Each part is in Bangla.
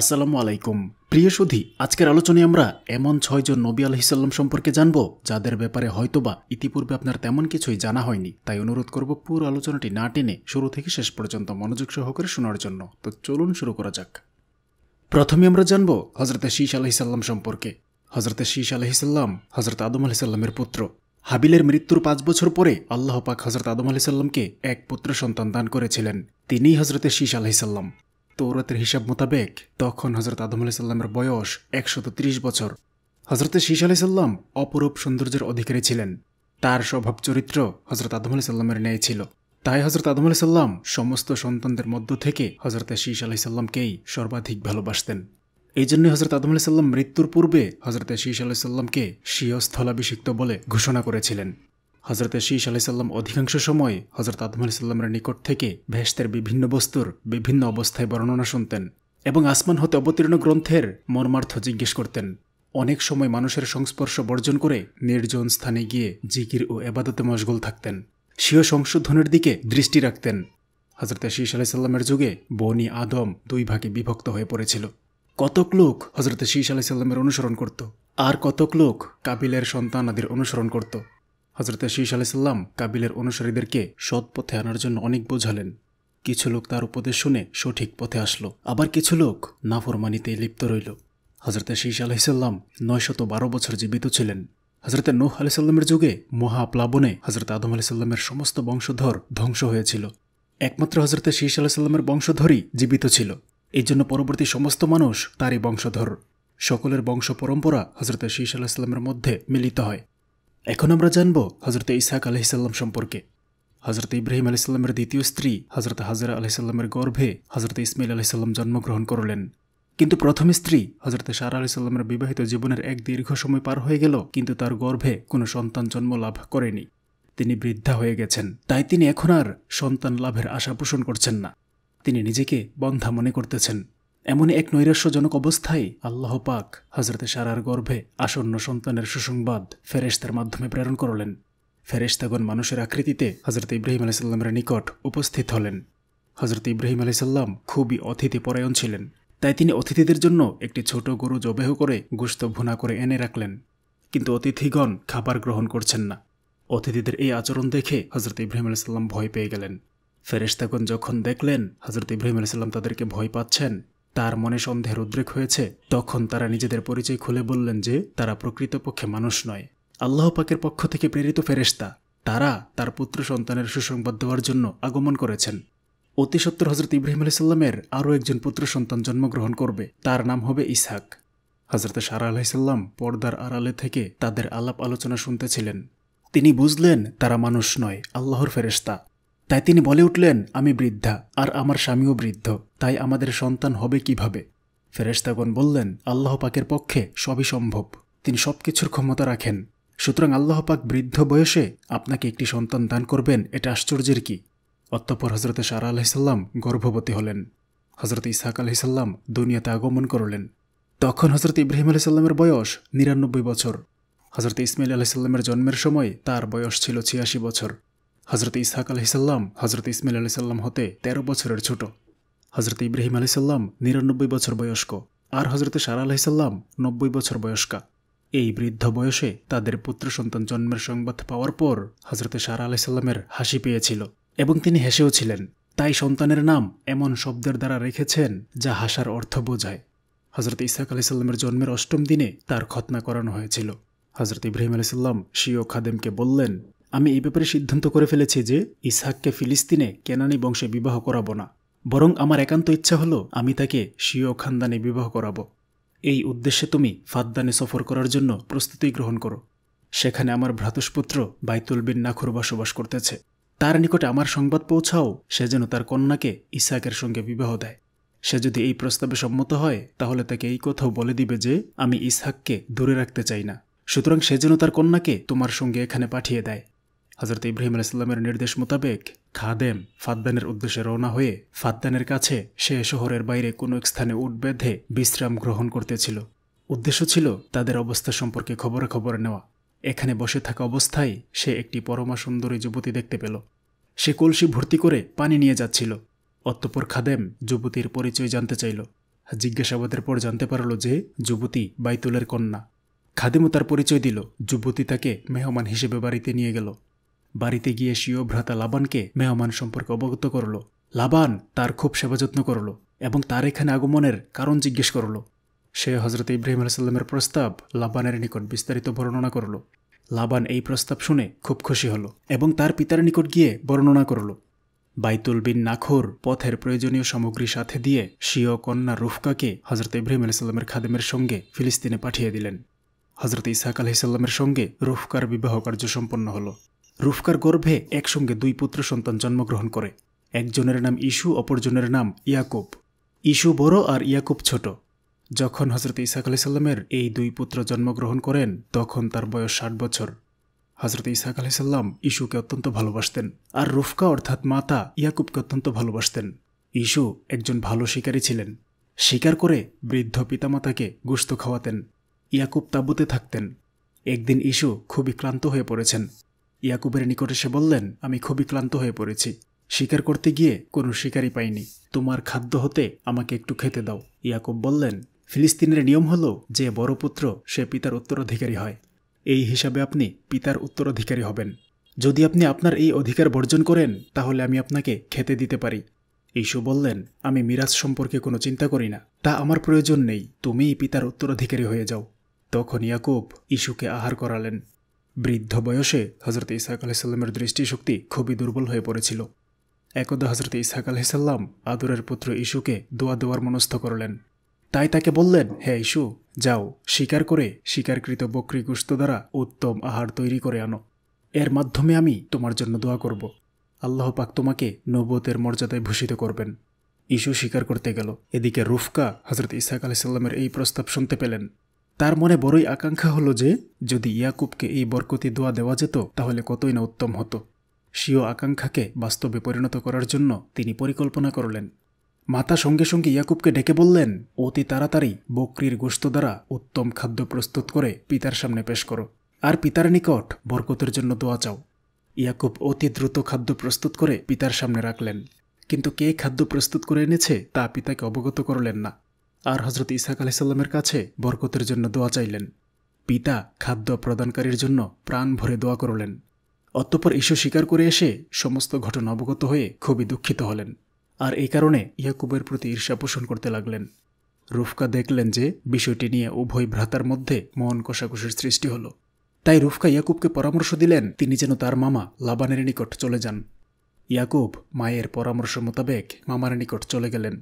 আসসালামু আলাইকুম। প্রিয় সুধী, আজকের আলোচনায় আমরা এমন ছয়জন নবী আলহিসাল্লাম সম্পর্কে জানব, যাদের ব্যাপারে হয়তোবা ইতিপূর্বে আপনার তেমন কিছুই জানা হয়নি। তাই অনুরোধ করব পুরো আলোচনাটি না টেনে শুরু থেকে শেষ পর্যন্ত মনোযোগ সহকারে শোনার জন্য। তো চলুন শুরু করা যাক। প্রথমে আমরা জানব হজরতে শীষ আলহিসাল্লাম সম্পর্কে। হজরতে শীষ আলহিসাল্লাম হজরত আদম আলহিসাল্লামের পুত্র। হাবিলের মৃত্যুর পাঁচ বছর পরে আল্লাহ পাক হজরত আদম আলাইসাল্লামকে এক পুত্র সন্তান দান করেছিলেন। তিনিই হজরতে শীষ আলাইসাল্লাম তৌরাতের হিসাব মোতাবেক, তখন হজরত আদম আলাইসাল্লামের বয়স একশত বছর। হজরতে শীষ আলাইসাল্লাম অপরূপ সৌন্দর্যের অধিকারী ছিলেন। তার স্বভাব চরিত্র হজরত আদম আলাইসাল্লামের ন্যায় ছিল। তাই হজরত আদম আলাইসাল্লাম সমস্ত সন্তানদের মধ্য থেকে হজরতে শীষ আলাইসাল্লামকেই সর্বাধিক ভালোবাসতেন। এই জন্য হজরত আদম আলাইসাল্লাম মৃত্যুর পূর্বে হজরতে শীষ আলাইসাল্লামকে স্বীয় স্থলাভিষিক্ত বলে ঘোষণা করেছিলেন। হজরতে শীষ আলাইসাল্লাম অধিকাংশ সময় হজরত আদম আলাইসাল্লামের নিকট থেকে ভেস্তের বিভিন্ন বস্তুর বিভিন্ন অবস্থায় বর্ণনা শুনতেন এবং আসমান হতে অবতীর্ণ গ্রন্থের মর্মার্থ জিজ্ঞেস করতেন। অনেক সময় মানুষের সংস্পর্শ বর্জন করে নির্জন স্থানে গিয়ে জিকির ও এবাদতে মশগুল থাকতেন। স্বীয় সংশোধনের দিকে দৃষ্টি রাখতেন। হজরত শীষ আলাইসাল্লামের যুগে বনি আদম দুই ভাগে বিভক্ত হয়ে পড়েছিল। কতক লোক হজরত শীষ আলাইসাল্লামের অনুসরণ করত আর কতক লোক কাবিলের সন্তানাদের অনুসরণ করত। হজরত শীষ আলাইসাল্লাম কাবিলের অনুসারীদেরকে সৎ পথে আনার জন্য অনেক বোঝালেন। কিছু লোক তার উপদেশ শুনে সঠিক পথে আসলো। আবার কিছু লোক নাফরমানিতে লিপ্ত রইল। হজরত শীষ আলাইসাল্লাম নয়শত বারো বছর জীবিত ছিলেন। হজরত নূহ আলাইসাল্লামের যুগে মহাপ্লাবনে হজরত আদম আলাইসাল্লামের সমস্ত বংশধর ধ্বংস হয়েছিল। একমাত্র হজরত শীষ আলাইসাল্লামের বংশধরই জীবিত ছিল। এই জন্য পরবর্তী সমস্ত মানুষ তারই বংশধর। সকলের বংশ পরম্পরা হজরত শীষ আলাহিসাল্লামের মধ্যে মিলিত হয়। এখন আমরা জানব হজরত ইসাক আলহিসাল্লাম সম্পর্কে। হজরত ইব্রাহিম আলাইসাল্লামের দ্বিতীয় স্ত্রী হজরত হাজরা আলহিসাল্লামের গর্ভে হজরত ইসমাইল আলহিসাল্লাম জন্মগ্রহণ করলেন। কিন্তু প্রথম স্ত্রী হজরত সারা আলাইসাল্লামের বিবাহিত জীবনের এক দীর্ঘ সময় পার হয়ে গেল, কিন্তু তার গর্ভে কোনো সন্তান জন্ম লাভ করেনি। তিনি বৃদ্ধা হয়ে গেছেন, তাই তিনি এখন আর সন্তান লাভের আশা পোষণ করছেন না। তিনি নিজেকে বন্ধা মনে করতেছেন। এমনই এক নৈরাশ্যজনক অবস্থায় আল্লাহ পাক হজরতে সারার গর্ভে আসন্ন সন্তানের সুসংবাদ ফেরেস্তার মাধ্যমে প্রেরণ করলেন। ফেরেস্তাগণ মানুষের আকৃতিতে হজরত ইব্রাহিম আলাইসাল্লামের নিকট উপস্থিত হলেন। হজরত ইব্রাহিম আলাইসাল্লাম খুবই অতিথি পরায়ণ ছিলেন, তাই তিনি অতিথিদের জন্য একটি ছোট গরু জবেহ করে গুস্ত ভুনা করে এনে রাখলেন। কিন্তু অতিথিগণ খাবার গ্রহণ করছেন না। অতিথিদের এই আচরণ দেখে হজরত ইব্রাহিম আলাইসাল্লাম ভয় পেয়ে গেলেন। ফেরেস্তাগণ যখন দেখলেন হজরত ইব্রাহিম আলাইসাল্লাম তাদেরকে ভয় পাচ্ছেন তার মনে সন্দেহের উদ্রেক হয়েছে, তখন তারা নিজেদের পরিচয় খুলে বললেন যে তারা প্রকৃতপক্ষে মানুষ নয়। আল্লাহ পাকের পক্ষ থেকে প্রেরিত ফেরেস্তা তারা তার পুত্র সন্তানের সুসংবাদ দেওয়ার জন্য আগমন করেছেন। অতি সত্তর হজরত ইব্রাহিম আলাইসাল্লামের আরও একজন পুত্র সন্তান জন্মগ্রহণ করবে, তার নাম হবে ইসহাক। হজরত সারা আলাইসাল্লাম পর্দার আড়ালে থেকে তাদের আলাপ আলোচনা শুনতেছিলেন তিনি বুঝলেন তারা মানুষ নয়, আল্লাহর ফেরেস্তা তাই তিনি বলে উঠলেন, আমি বৃদ্ধা, আর আমার স্বামীও বৃদ্ধ, তাই আমাদের সন্তান হবে কীভাবে? ফেরেস্তাগণ বললেন, আল্লাহ পাকের পক্ষে সবই সম্ভব। তিনি সব কিছুর ক্ষমতা রাখেন। সুতরাং আল্লাহ পাক বৃদ্ধ বয়সে আপনাকে একটি সন্তান দান করবেন, এটা আশ্চর্যের কি? অতঃপর হজরতে সারা আলাহিসাল্লাম গর্ভবতী হলেন। হজরত ইসাহাক আলহিসাল্লাম দুনিয়াতে আগমন করলেন। তখন হজরত ইব্রাহিম আলাইসাল্লামের বয়স নিরানব্বই বছর। হজরত ইসমাইল আলাইসাল্লামের জন্মের সময় তার বয়স ছিল ছিয়াশি বছর। হজরত ইসহাক আলহিসাল্লাম হজরত ইসমাইল আলাইসাল্লাম হতে তেরো বছরের ছোট। হজরত ইব্রাহিম আলাইসাল্লাম নিরানব্বই বছর বয়স্ক আর হজরত সারা আলাইসাল্লাম নব্বই বছর বয়স্কা। এই বৃদ্ধ বয়সে তাদের পুত্র সন্তান জন্মের সংবাদ পাওয়ার পর হজরত সারা আলাইসাল্লামের হাসি পেয়েছিল এবং তিনি হেসেও ছিলেন। তাই সন্তানের নাম এমন শব্দের দ্বারা রেখেছেন যা হাসার অর্থ বোঝায়। হজরত ইসাক আলাইসাল্লামের জন্মের অষ্টম দিনে তার খতনা করানো হয়েছিল। হজরত ইব্রাহিম আলাইসাল্লাম শিও খাদেমকে বললেন আমি এই ব্যাপারে সিদ্ধান্ত করে ফেলেছি যে ইসহাককে ফিলিস্তিনে কেনানি বংশে বিবাহ করাবো না। বরং আমার একান্ত ইচ্ছা হলো আমি তাকে স্বীয় খানদানে বিবাহ করাব। এই উদ্দেশ্যে তুমি ফাদ্দানে সফর করার জন্য প্রস্তুতি গ্রহণ করো। সেখানে আমার ভ্রাতুষ্পুত্র বাইতুল বিন নাখুর বসবাস করতেছে। তার নিকটে আমার সংবাদ পৌঁছাও, সে যেন তার কন্যাকে ইসাকের সঙ্গে বিবাহ দেয়। সে যদি এই প্রস্তাবে সম্মত হয়, তাহলে তাকে এই কথাও বলে দিবে যে আমি ইসহাককে দূরে রাখতে চাই না। সুতরাং সে যেন তার কন্যাকে তোমার সঙ্গে এখানে পাঠিয়ে দেয়। হজরত ইব্রাহিম আলাইস্লামের নির্দেশ মোতাবেক খাদেম ফাদ্দানের উদ্দেশ্যে রওনা হয়ে ফাদ্দানের কাছে সে শহরের বাইরে কোনো এক স্থানে উঠ বেঁধে বিশ্রাম গ্রহণ করতেছিল উদ্দেশ্য ছিল তাদের অবস্থা সম্পর্কে খবরাখবর নেওয়া। এখানে বসে থাকা অবস্থায় সে একটি পরমা সুন্দরী যুবতী দেখতে পেল। সে কলসি ভর্তি করে পানি নিয়ে যাচ্ছিল। অতঃপর খাদেম যুবতীর পরিচয় জানতে চাইল। জিজ্ঞাসাবাদের পর জানতে পারল যে যুবতী বাইতুলের কন্যা। খাদেমও তার পরিচয় দিল। যুবতী তাকে মেহমান হিসেবে বাড়িতে নিয়ে গেল। বাড়িতে গিয়ে স্বীয় ভ্রাতা লাবানকে মেহমান সম্পর্কে অবগত করল। লাবান তার খুব সেবা যত্ন করল এবং তার এখানে আগমনের কারণ জিজ্ঞেস করল। সে হজরত ইব্রাহিম আলাইসাল্লামের প্রস্তাব লাবানের নিকট বিস্তারিত বর্ণনা করল। লাবান এই প্রস্তাব শুনে খুব খুশি হল এবং তার পিতার নিকট গিয়ে বর্ণনা করল। বাইতুল বিন নাখর পথের প্রয়োজনীয় সামগ্রী সাথে দিয়ে স্বীয় কন্যা রুফকাকে হজরত ইব্রাহিম আলাইসাল্লামের খাদেমের সঙ্গে ফিলিস্তিনে পাঠিয়ে দিলেন। হজরত ইসাক আলহিসাল্লামের সঙ্গে রুফকার বিবাহ কার্য সম্পন্ন হল। রুফকার গর্ভে একসঙ্গে দুই পুত্র সন্তান জন্মগ্রহণ করে। একজনের নাম ইস্যু অপরজনের নাম ইয়াকুব। ইস্যু বড় আর ইয়াকুব ছোট। যখন হজরত ইসাক আলাইসাল্লামের এই দুই পুত্র জন্মগ্রহণ করেন, তখন তার বয়স ষাট বছর। হজরত ইসাক আলাইসাল্লাম ইস্যুকে অত্যন্ত ভালোবাসতেন আর রুফকা অর্থাৎ মাতা ইয়াকুবকে অত্যন্ত ভালোবাসতেন। ইস্যু একজন ভালো শিকারী ছিলেন। শিকার করে বৃদ্ধ পিতামাতাকে গুস্ত খাওয়াতেন। ইয়াকুব তাঁবুতে থাকতেন। একদিন ইস্যু খুবই ক্লান্ত হয়ে পড়েছেন। ইয়াকুবের নিকটে সে বললেন, আমি খুবই ক্লান্ত হয়ে পড়েছি। শিকার করতে গিয়ে কোনো শিকারই পাইনি। তোমার খাদ্য হতে আমাকে একটু খেতে দাও। ইয়াকুব বললেন, ফিলিস্তিনের নিয়ম হল যে বড় পুত্র সে পিতার উত্তরাধিকারী হয়। এই হিসাবে আপনি পিতার উত্তরাধিকারী হবেন। যদি আপনি আপনার এই অধিকার বর্জন করেন, তাহলে আমি আপনাকে খেতে দিতে পারি। ইস্যু বললেন, আমি মিরাজ সম্পর্কে কোনো চিন্তা করি না। তা আমার প্রয়োজন নেই। তুমিই পিতার উত্তরাধিকারী হয়ে যাও। তখন ইয়াকুব ইস্যুকে আহার করালেন। বৃদ্ধ বয়সে হজরত ইসাক আলাইসাল্লামের দৃষ্টিশক্তি খুবই দুর্বল হয়ে পড়েছিল। একদা হজরত ইসাক আলাইসাল্লাম আদরের পুত্র ইস্যুকে দোয়া দেওয়ার মনস্থ করলেন। তাই তাকে বললেন, হে ইস্যু যাও, শিকার করে শিকারকৃত বকরি গুস্ত দ্বারা উত্তম আহার তৈরি করে আনো। এর মাধ্যমে আমি তোমার জন্য দোয়া করব। আল্লাহ পাক তোমাকে নবতের মর্যাদায় ভূষিত করবেন। ইস্যু স্বীকার করতে গেল। এদিকে রুফকা হজরত ইসাক আলাইসাল্লামের এই প্রস্তাব শুনতে পেলেন। তার মনে বড়ই আকাঙ্ক্ষা হলো যে, যদি ইয়াকুবকে এই বরকতি দোয়া দেওয়া যেত, তাহলে কতই না উত্তম হতো। স্বীয় আকাঙ্ক্ষাকে বাস্তবে পরিণত করার জন্য তিনি পরিকল্পনা করলেন। মাতা সঙ্গে সঙ্গে ইয়াকুবকে ডেকে বললেন, অতি তাড়াতাড়ি বকরির গোস্ত দ্বারা উত্তম খাদ্য প্রস্তুত করে পিতার সামনে পেশ করো। আর পিতার নিকট বরকতের জন্য দোয়া চাও। ইয়াকুব অতি দ্রুত খাদ্য প্রস্তুত করে পিতার সামনে রাখলেন। কিন্তু কে খাদ্য প্রস্তুত করে এনেছে, তা পিতাকে অবগত করলেন না। আর হজরত ইসাক আলাইসাল্লামের কাছে বরকতের জন্য দোয়া চাইলেন। পিতা খাদ্য প্রদানকারীর জন্য প্রাণ ভরে দোয়া করলেন। অতঃপর ঈশ্বর স্বীকার করে এসে সমস্ত ঘটনা অবগত হয়ে খুবই দুঃখিত হলেন। আর এই কারণে ইয়াকুবের প্রতি ঈর্ষা পোষণ করতে লাগলেন। রুফকা দেখলেন যে বিষয়টি নিয়ে উভয় ভ্রাতার মধ্যে মন কষাকষির সৃষ্টি হল। তাই রুফকা ইয়াকুবকে পরামর্শ দিলেন তিনি যেন তার মামা লাবানের নিকট চলে যান। ইয়াকুব মায়ের পরামর্শ মোতাবেক মামার নিকট চলে গেলেন।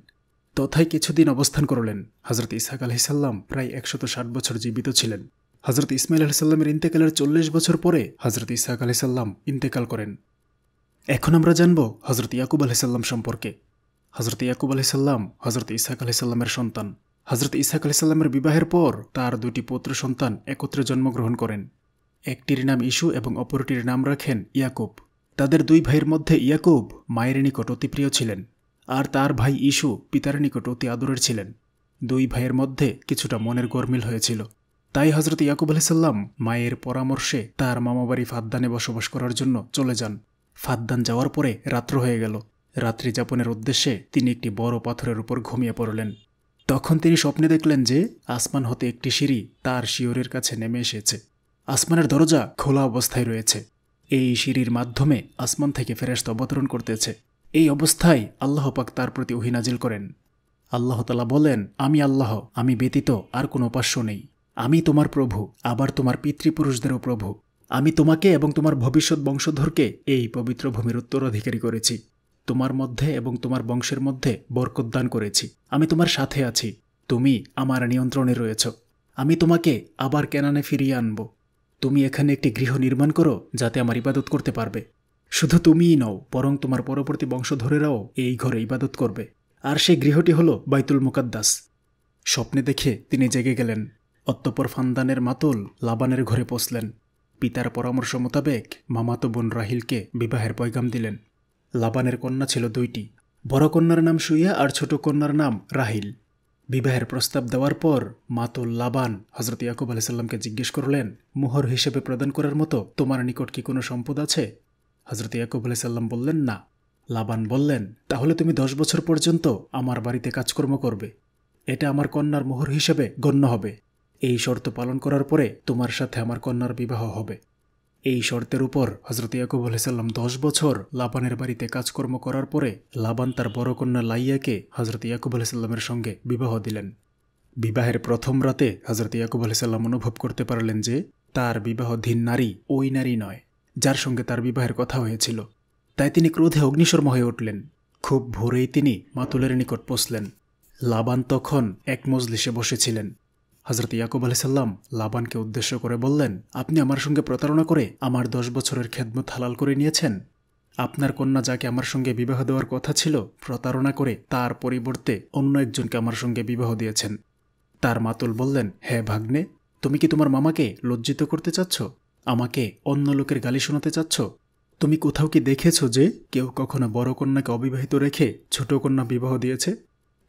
তথায় কিছুদিন অবস্থান করলেন। হজরত ইসাক আলহিসাল্লাম প্রায় একশত ষাট বছর জীবিত ছিলেন। হজরত ইসমাইল আলহিসাল্লামের ইন্তেকালের চল্লিশ বছর পরে হজরত ইসাক আলহিসাল্লাম ইন্তেকাল করেন। এখন আমরা জানব হজরত ইয়াকুব আলহিসাল্লাম সম্পর্কে। হজরত ইয়াকুব আলহিসাল্লাম হজরত ইসাক আলহিসাল্লামের সন্তান। হজরত ইসাক আলহিসাল্লামের বিবাহের পর তার দুটি পুত্র সন্তান একত্রে জন্মগ্রহণ করেন। একটির নাম ইস্যু এবং অপরটির নাম রাখেন ইয়াকুব। তাদের দুই ভাইয়ের মধ্যে ইয়াকুব মায়ের নিকট অতি প্রিয় ছিলেন। আর তার ভাই ইস্যু পিতার নিকট অতি আদরের ছিলেন। দুই ভাইয়ের মধ্যে কিছুটা মনের গরমিল হয়েছিল। তাই হজরত ইয়াকুব আলাইসাল্লাম মায়ের পরামর্শে তার মামাবাড়ি ফাদ্দানে বসবাস করার জন্য চলে যান। ফাদ্দান যাওয়ার পরে রাত্র হয়ে গেল। রাত্রি যাপনের উদ্দেশ্যে তিনি একটি বড় পাথরের উপর ঘুমিয়ে পড়লেন। তখন তিনি স্বপ্নে দেখলেন যে আসমান হতে একটি সিঁড়ি তার শিওরের কাছে নেমে এসেছে। আসমানের দরজা খোলা অবস্থায় রয়েছে। এই সিঁড়ির মাধ্যমে আসমান থেকে ফেরেস্ত অবতরণ করতেছে। এই অবস্থায় আল্লাহ পাক তার প্রতি অহিনাজিল করেন। আল্লাহ তালা বলেন, আমি আল্লাহ, আমি ব্যতীত আর কোনো উপাস্য নেই। আমি তোমার প্রভু, আবার তোমার পিতৃপুরুষদেরও প্রভু। আমি তোমাকে এবং তোমার ভবিষ্যৎ বংশধরকে এই পবিত্র ভূমির উত্তরাধিকারী করেছি। তোমার মধ্যে এবং তোমার বংশের মধ্যে বরকদান করেছি। আমি তোমার সাথে আছি। তুমি আমার নিয়ন্ত্রণে রয়েছ। আমি তোমাকে আবার কেনানে ফিরিয়ে আনব। তুমি এখানে একটি গৃহ নির্মাণ করো, যাতে আমার ইবাদত করতে পারবে। শুধু তুমিই নও, বরং তোমার পরবর্তী বংশধরেরাও এই ঘরে ইবাদত করবে। আর সেই গৃহটি হল বাইতুল মুকাদ্দাস। স্বপ্নে দেখে তিনি জেগে গেলেন। অত্তপর ফান্দানের মাতুল লাবানের ঘরে পৌঁছলেন। পিতার পরামর্শ মোতাবেক মামাতো বোন রাহিলকে বিবাহের পয়গাম দিলেন। লাবানের কন্যা ছিল দুইটি। বড় কন্যার নাম সুইয়া আর ছোট কন্যার নাম রাহিল। বিবাহের প্রস্তাব দেওয়ার পর মাতুল লাবান হজরত ইয়াকুব আলাইসাল্লামকে জিজ্ঞেস করলেন, মোহর হিসেবে প্রদান করার মতো তোমার নিকট কি কোনো সম্পদ আছে? হজরত ইয়াকুব আলাইসাল্লাম বললেন, না। লাবান বললেন, তাহলে তুমি দশ বছর পর্যন্ত আমার বাড়িতে কাজকর্ম করবে। এটা আমার কন্যার মোহর হিসেবে গণ্য হবে। এই শর্ত পালন করার পরে তোমার সাথে আমার কন্যার বিবাহ হবে। এই শর্তের উপর হজরত ইয়াকুব আলাইসাল্লাম দশ বছর লাবানের বাড়িতে কাজকর্ম করার পরে লাবান তার বড় কন্যা লাইয়াকে হজরত ইয়াকুব আলাইসাল্লামের সঙ্গে বিবাহ দিলেন। বিবাহের প্রথম রাতে হজরত ইয়াকুব আলাইসাল্লাম অনুভব করতে পারলেন যে, তার বিবাহধীন নারী ওই নারী নয়। যার সঙ্গে তার বিবাহের কথা হয়েছিল। তাই তিনি ক্রোধে অগ্নিশর্ম হয়ে উঠলেন। খুব ভোরেই তিনি মাতুলের নিকট পৌঁছলেন। লাবান তখন এক মজলিসে বসেছিলেন। হজরত ইয়াকুব আলাইসাল্লাম লাবানকে উদ্দেশ্য করে বললেন, আপনি আমার সঙ্গে প্রতারণা করে আমার দশ বছরের খেদমত হালাল করে নিয়েছেন। আপনার কন্যা যাকে আমার সঙ্গে বিবাহ দেওয়ার কথা ছিল, প্রতারণা করে তার পরিবর্তে অন্য একজনকে আমার সঙ্গে বিবাহ দিয়েছেন। তার মাতুল বললেন হ্যাঁ ভাগ্নে, তুমি কি তোমার মামাকে লজ্জিত করতে চাচ্ছ? আমাকে অন্য লোকের গালি শোনাতে চাচ্ছ? তুমি কোথাও কি দেখেছ যে কেউ কখনো বড় কন্যাকে অবিবাহিত রেখে ছোট কন্যা বিবাহ দিয়েছে?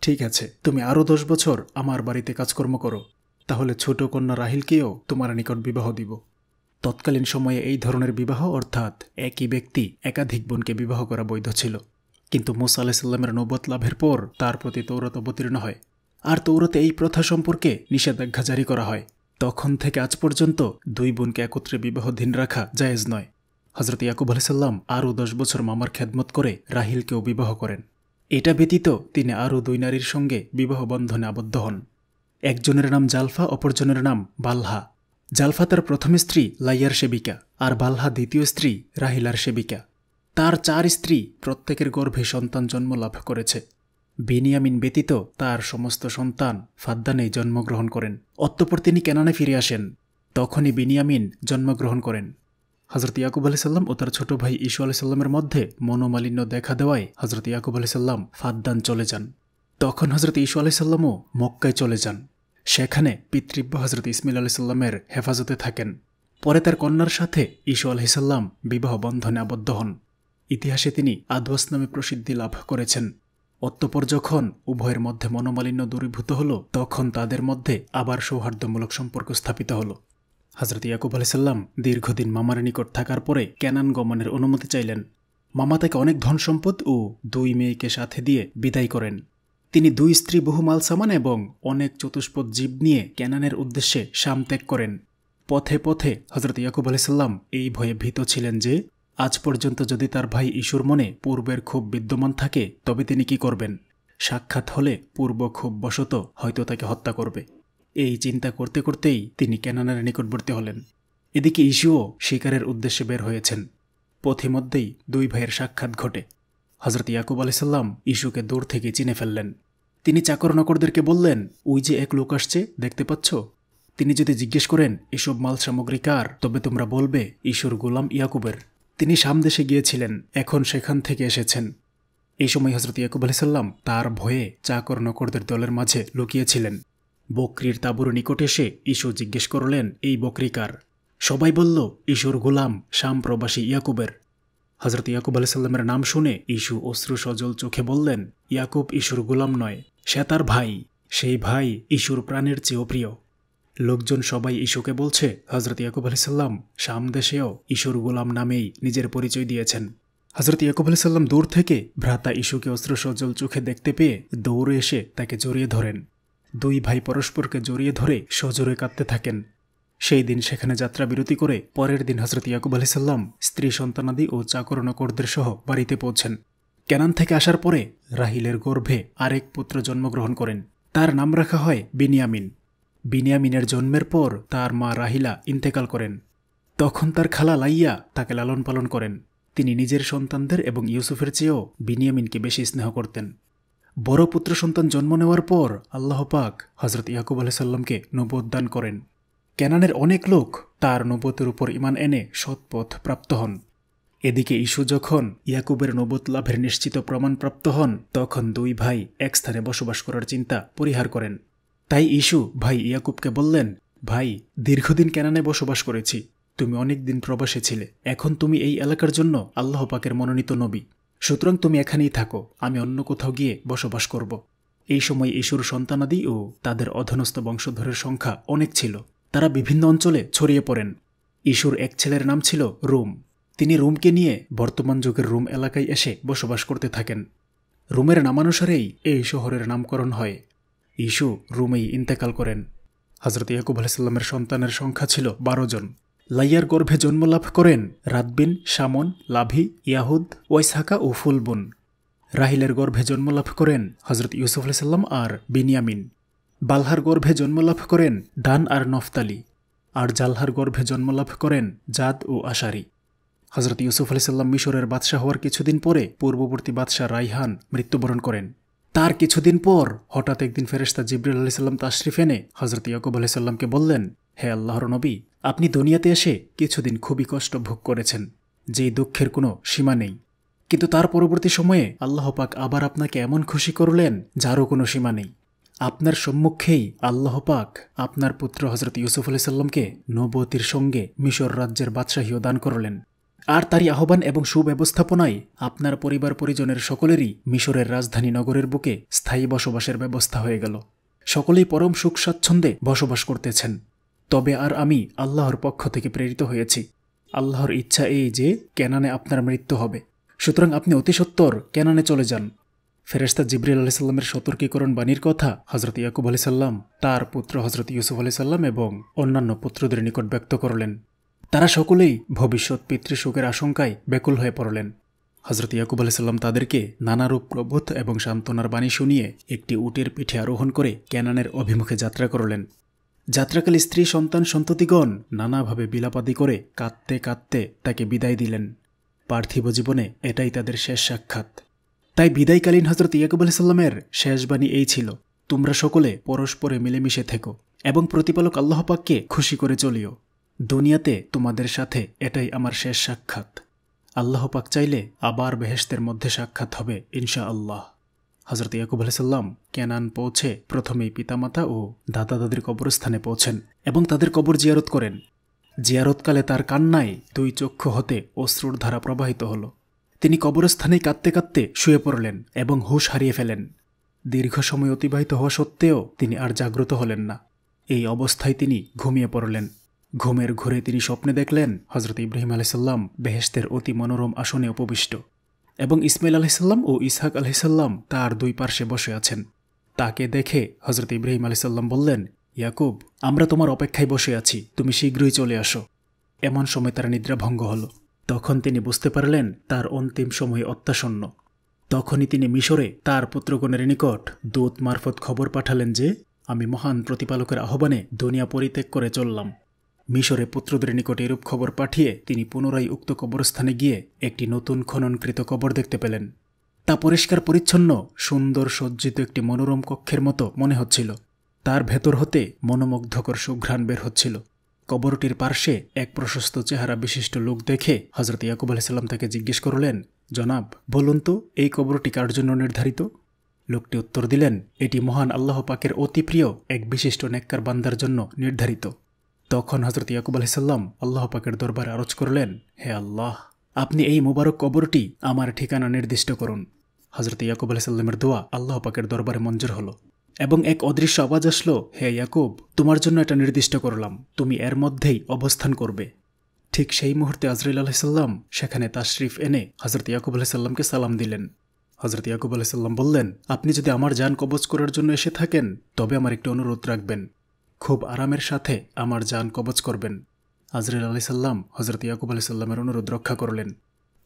ঠিক আছে, তুমি আরও দশ বছর আমার বাড়িতে কাজকর্ম করো। তাহলে ছোট কন্যা রাহিলকেও তোমার নিকট বিবাহ দিব। তৎকালীন সময়ে এই ধরনের বিবাহ অর্থাৎ একই ব্যক্তি একাধিক বোনকে বিবাহ করা বৈধ ছিল। কিন্তু মুসা আলাহিসাল্লামের নবত লাভের পর তার প্রতি তৌরত অবতীর্ণ হয়। আর তৌরতে এই প্রথা সম্পর্কে নিষেধাজ্ঞা জারি করা হয়। তখন থেকে আজ পর্যন্ত দুই বোনকে একত্রে বিবাহধীন রাখা জায়েজ নয়। হজরত ইয়াকুব আলাইসাল্লাম আরও দশ বছর মামার খেদমত করে রাহিলকেও বিবাহ করেন। এটা ব্যতীত তিনি আরও দুই নারীর সঙ্গে বিবাহ বন্ধনে আবদ্ধ হন। একজনের নাম জালফা, অপরজনের নাম বালহা। জালফা তার প্রথম স্ত্রী লাইয়ার সেবিকা আর বালহা দ্বিতীয় স্ত্রী রাহিলার সেবিকা। তার চার স্ত্রী প্রত্যেকের গর্ভে সন্তান জন্ম লাভ করেছে। বেনিয়ামিন ব্যতীত তার সমস্ত সন্তান ফাদ্দানেই জন্মগ্রহণ করেন। অতঃপর তিনি কেনানে ফিরে আসেন। তখনই বিনিয়ামিন জন্মগ্রহণ করেন। হজরত ইয়াকুব আলি সাল্লাম ও তার ছোট ভাই ইসু আলি সাল্লামের মধ্যে মনোমালিন্য দেখা দেওয়ায় হজরত ইয়াকুব আলি সাল্লাম ফাদ্দান চলে যান। তখন হজরত ইসু আলি সাল্লামও মক্কায় চলে যান। সেখানে পিতৃব্য হজরত ইসমিল আলি সাল্লামের হেফাজতে থাকেন। পরে তার কন্যার সাথে ইসু আলহিসাল্লাম বিবাহ বন্ধনে আবদ্ধ হন। ইতিহাসে তিনি আদওয়াস নামে প্রসিদ্ধি লাভ করেছেন। অতঃপর যখন উভয়ের মধ্যে মনোমালিন্য দূরীভূত হল, তখন তাদের মধ্যে আবার সৌহার্দ্যমূলক সম্পর্ক স্থাপিত হল। হজরত ইয়াকুব আলাইসাল্লাম দীর্ঘদিন মামার নিকট থাকার পরে ক্যানান গমনের অনুমতি চাইলেন। মামা তাকে অনেক ধন সম্পদ ও দুই মেয়েকে সাথে দিয়ে বিদায় করেন। তিনি দুই স্ত্রী বহু মাল সামান এবং অনেক চতুষ্পদ জীব নিয়ে ক্যানানের উদ্দেশ্যে সাম ত্যাগ করেন। পথে পথে হজরত ইয়াকুব আলাইসাল্লাম এই ভয়ে ভীত ছিলেন যে আজ পর্যন্ত যদি তার ভাই ইসুর মনে পূর্বের খুব বিদ্যমান থাকে, তবে তিনি কি করবেন? সাক্ষাৎ হলে পূর্ব খুব বশত হয়তো তাকে হত্যা করবে। এই চিন্তা করতে করতেই তিনি ক্যানানের নিকটবর্তী হলেন। এদিকে ইস্যুও শিকারের উদ্দেশ্যে বের হয়েছেন। পথিমধ্যেই দুই ভাইয়ের সাক্ষাৎ ঘটে। হজরত ইয়াকুব আলাইসাল্লাম ইস্যুকে দূর থেকে চিনে ফেললেন। তিনি চাকর নকরদেরকে বললেন, ওই যে এক লোক আসছে, দেখতে পাচ্ছ? তিনি যদি জিজ্ঞেস করেন, এসব মাল সামগ্রী কার? তবে তোমরা বলবে ঈশ্বর গোলাম ইয়াকুবের। তিনি সামদেশে গিয়েছিলেন, এখন সেখান থেকে এসেছেন। এই সময় হজরত ইয়াকুব আলাইসাল্লাম তার ভয়ে চাকর নকরদের দলের মাঝে লুকিয়েছিলেন। বকরির তাবুর নিকট এসে ঈশু জিজ্ঞেস করলেন, এই বকরিকার সবাই বলল ঈশ্বর গোলাম শাম প্রবাসী ইয়াকুবের। হজরত ইয়াকুব আলাইসাল্লামের নাম শুনে ইশু অশ্রু সজল চোখে বললেন, ইয়াকুব ইশুর গোলাম নয়, সে তার ভাই। সেই ভাই ইশুর প্রাণের চেয়েও প্রিয়। লোকজন সবাই ইশুকে বলছে হজরত ইয়াকুব আলাইসাল্লাম শাম দেশেও ইশুর গোলাম নামেই নিজের পরিচয় দিয়েছেন। হজরত ইয়াকুব আলাইসাল্লাম দূর থেকে ভ্রাতা ইশুকে অস্ত্র সজল চোখে দেখতে পেয়ে দৌড়ে এসে তাকে জড়িয়ে ধরেন। দুই ভাই পরস্পরকে জড়িয়ে ধরে সজোরে কাঁদতে থাকেন। সেই দিন সেখানে যাত্রা বিরতি করে পরের দিন হজরত ইয়াকুব আলাইসাল্লাম স্ত্রী সন্তানাদি ও চাকর নকরদের সহ বাড়িতে পৌঁছেন। ক্যানান থেকে আসার পরে রাহিলের গর্ভে আরেক পুত্র জন্মগ্রহণ করেন। তার নাম রাখা হয় বিনিয়ামিন। বিনিয়ামিনের জন্মের পর তার মা রাহিলা ইন্তেকাল করেন। তখন তার খালা লাইয়া তাকে লালন পালন করেন। তিনি নিজের সন্তানদের এবং ইউসুফের চেয়েও বিনিয়ামিনকে বেশি স্নেহ করতেন। বড় পুত্র সন্তান জন্ম নেওয়ার পর আল্লাহ পাক হজরত ইয়াকুব আলাইসাল্লামকে নবোধ দান করেন। ক্যানানের অনেক লোক তার নবতের উপর ইমান এনে সৎপথ প্রাপ্ত হন। এদিকে ইস্যু যখন ইয়াকুবের নবত লাভের নিশ্চিত প্রমাণ প্রাপ্ত হন, তখন দুই ভাই এক স্থানে বসবাস করার চিন্তা পরিহার করেন। তাই ইস্যু ভাই ইয়াকুবকে বললেন, ভাই, দীর্ঘদিন ক্যানানে বসবাস করেছি। তুমি অনেক দিন প্রবাসে ছিলে। এখন তুমি এই এলাকার জন্য আল্লাহ পাকের মনোনীত নবী। সুতরাং তুমি এখানেই থাকো। আমি অন্য কোথাও গিয়ে বসবাস করব। এই সময় ইস্যুর সন্তানাদি ও তাদের অধনস্থ বংশধরের সংখ্যা অনেক ছিল। তারা বিভিন্ন অঞ্চলে ছড়িয়ে পড়েন। ইস্যুর এক ছেলের নাম ছিল রুম। তিনি রুমকে নিয়ে বর্তমান যুগের রুম এলাকায় এসে বসবাস করতে থাকেন। রুমের নামানুসারেই এই শহরের নামকরণ হয়। ইসু রুমেই ইন্তেকাল করেন। হজরত ইয়াকুব আলাইসাল্লামের সন্তানের সংখ্যা ছিল বারো জন। লাইয়ার গর্ভে জন্মলাভ করেন রাতবিন, শামন, লাভি, ইয়াহুদ ওয়াইসাকা ও ফুলবুন। রাহিলের গর্ভে জন্মলাভ করেন হজরত ইউসুফ আলাইসাল্লাম আর বিনিয়ামিন। বালহার গর্ভে জন্মলাভ করেন ডান আর নফতালি। আর জালহার গর্ভে জন্মলাভ করেন জাদ ও আশারি। হজরত ইউসুফ আলাইসাল্লাম মিশরের বাদশাহ হওয়ার কিছুদিন পরে পূর্ববর্তী বাদশাহ রাইহান মৃত্যুবরণ করেন। তার কিছুদিন পর হঠাৎ একদিন ফেরেস্তা জিব্রিল আলাইসাল্লাম তাশরিফ এনে হজরত ইয়াকুব আলাইসাল্লামকে বললেন, হে আল্লাহর নবী, আপনি দুনিয়াতে এসে কিছুদিন খুবই কষ্ট ভোগ করেছেন, যেই দুঃখের কোনো সীমা নেই। কিন্তু তার পরবর্তী সময়ে আল্লাহ পাক আবার আপনাকে এমন খুশি করলেন যারও কোনো সীমা নেই। আপনার সম্মুখেই আল্লাহ পাক আপনার পুত্র হজরত ইউসুফ আলাইসাল্লামকে নবতির সঙ্গে মিশর রাজ্যের বাদশাহীও দান করলেন। আর তারই আহ্বান এবং সুব্যবস্থাপনায় আপনার পরিবার পরিজনের সকলেরই মিশরের রাজধানী নগরের বুকে স্থায়ী বসবাসের ব্যবস্থা হয়ে গেল। সকলেই পরম সুখ স্বাচ্ছন্দ্যে বসবাস করতেছেন। তবে আর আমি আল্লাহর পক্ষ থেকে প্রেরিত হয়েছি। আল্লাহর ইচ্ছা এই যে কেনানে আপনার মৃত্যু হবে। সুতরাং আপনি অতি সত্বর কেনানে চলে যান। ফেরেস্তা জিবরিল আলি সাল্লামের সতর্কীকরণ বাণীর কথা হজরত ইয়াকুব আলি সাল্লাম তার পুত্র হজরত ইউসুফ আলি সাল্লাম এবং অন্যান্য পুত্রদের নিকট ব্যক্ত করলেন। তারা সকলেই ভবিষ্যৎ পিতৃসুখের আশঙ্কায় ব্যাকুল হয়ে পড়লেন। হজরত ইয়াকুব আলি সাল্লাম তাদেরকে নানারূপ প্রবোধ এবং সান্ত্বনার বাণী শুনিয়ে একটি উটের পিঠে আরোহণ করে ক্যানানের অভিমুখে যাত্রা করলেন। যাত্রাকালে স্ত্রী, সন্তান, সন্ততিগণ নানাভাবে বিলাপাদি করে কাঁদতে কাঁদতে তাকে বিদায় দিলেন। পার্থিব জীবনে এটাই তাদের শেষ সাক্ষাৎ। তাই বিদায়কালীন হজরত ইয়াকুব আলাইসাল্লামের শেষ বাণী এই ছিল, তোমরা সকলে পরস্পরে মিলেমিশে থেকো এবং প্রতিপালক আল্লাহ পাককে খুশি করে চলিও। দুনিয়াতে তোমাদের সাথে এটাই আমার শেষ সাক্ষাৎ। আল্লাহ পাক চাইলে আবার বেহেস্তের মধ্যে সাক্ষাৎ হবে ইনশা আল্লাহ হজরত ইয়াকুব আলাইসাল্লাম ক্যানান পৌঁছে প্রথমেই পিতামাতা ও দাদা দাদির কবরস্থানে পৌঁছেন এবং তাদের কবর জিয়ারত করেন। জিয়ারতকালে তার কান্নায় দুই চক্ষু হতে অশ্রুর ধারা প্রবাহিত হল। তিনি কবরস্থানে কাঁদতে কাঁদতে শুয়ে পড়লেন এবং হুশ হারিয়ে ফেলেন। দীর্ঘ সময় অতিবাহিত হওয়া সত্ত্বেও তিনি আর জাগ্রত হলেন না। এই অবস্থায় তিনি ঘুমিয়ে পড়লেন। ঘুমের ঘুরে তিনি স্বপ্নে দেখলেন হজরত ইব্রাহিম আলাইসাল্লাম বেহেস্তের অতি মনোরম আসনে উপবিষ্ট। এবং ইসমাইল আলাইসাল্লাম ও ইসহাক আলাইসাল্লাম তার দুই পার্শ্বে বসে আছেন। তাকে দেখে হজরত ইব্রাহিম আলাইসাল্লাম বললেন, ইয়াকুব, আমরা তোমার অপেক্ষায় বসে আছি, তুমি শীঘ্রই চলে আসো। এমন সময় তার নিদ্রাভঙ্গ হল। তখন তিনি বুঝতে পারলেন তার অন্তিম সময় অত্যাসন্ন। তখনই তিনি মিশরে তার পুত্রগণের নিকট দূত মারফত খবর পাঠালেন যে, আমি মহান প্রতিপালকের আহ্বানে দুনিয়া পরিত্যাগ করে চললাম। মিশরে পুত্রদের নিকট এরূপ খবর পাঠিয়ে তিনি পুনরায় উক্ত কবরস্থানে গিয়ে একটি নতুন খননকৃত কবর দেখতে পেলেন। তা পরিষ্কার পরিচ্ছন্ন, সুন্দর সজ্জিত একটি মনোরম কক্ষের মতো মনে হচ্ছিল। তার ভেতর হতে মনোমুগ্ধকর সুঘ্রাণ বের হচ্ছিল। কবরটির পার্শ্বে এক প্রশস্ত চেহারা বিশিষ্ট লোক দেখে হজরত ইয়াকুব আলাইসাল্লাম তাকে জিজ্ঞেস করলেন, জনাব, বলুন তো, এই কবরটি কার জন্য নির্ধারিত? লোকটি উত্তর দিলেন, এটি মহান আল্লাহ পাকের অতি প্রিয় এক বিশিষ্ট নেককার বান্দার জন্য নির্ধারিত। তখন হজরত ইয়াকুব আলাইসাল্লাম আল্লাহ পাকের দরবারে আরজ করলেন, হে আল্লাহ, আপনি এই মুবারক কবরটি আমার ঠিকানা নির্দিষ্ট করুন। হজরত ইয়াকুব আলাইসাল্লামের দোয়া আল্লাহ পাকের দরবারে মঞ্জুর হলো এবং এক অদৃশ্য আওয়াজ আসলো, হে ইয়াকুব, তোমার জন্য এটা নির্দিষ্ট করলাম, তুমি এর মধ্যেই অবস্থান করবে। ঠিক সেই মুহূর্তে আজরাইল আলাইসাল্লাম সেখানে তাশরিফ এনে হজরত ইয়াকুব আলাইসাল্লামকে সালাম দিলেন। হজরত ইয়াকুব আলাইসাল্লাম বললেন, আপনি যদি আমার যান কবজ করার জন্য এসে থাকেন, তবে আমার একটি অনুরোধ রাখবেন। খুব আরামের সাথে আমার যান কবজ করবেন। আজরাইল আলাইসাল্লাম হজরত ইয়াকুব আলাইসাল্লামের অনুরোধ রক্ষা করলেন।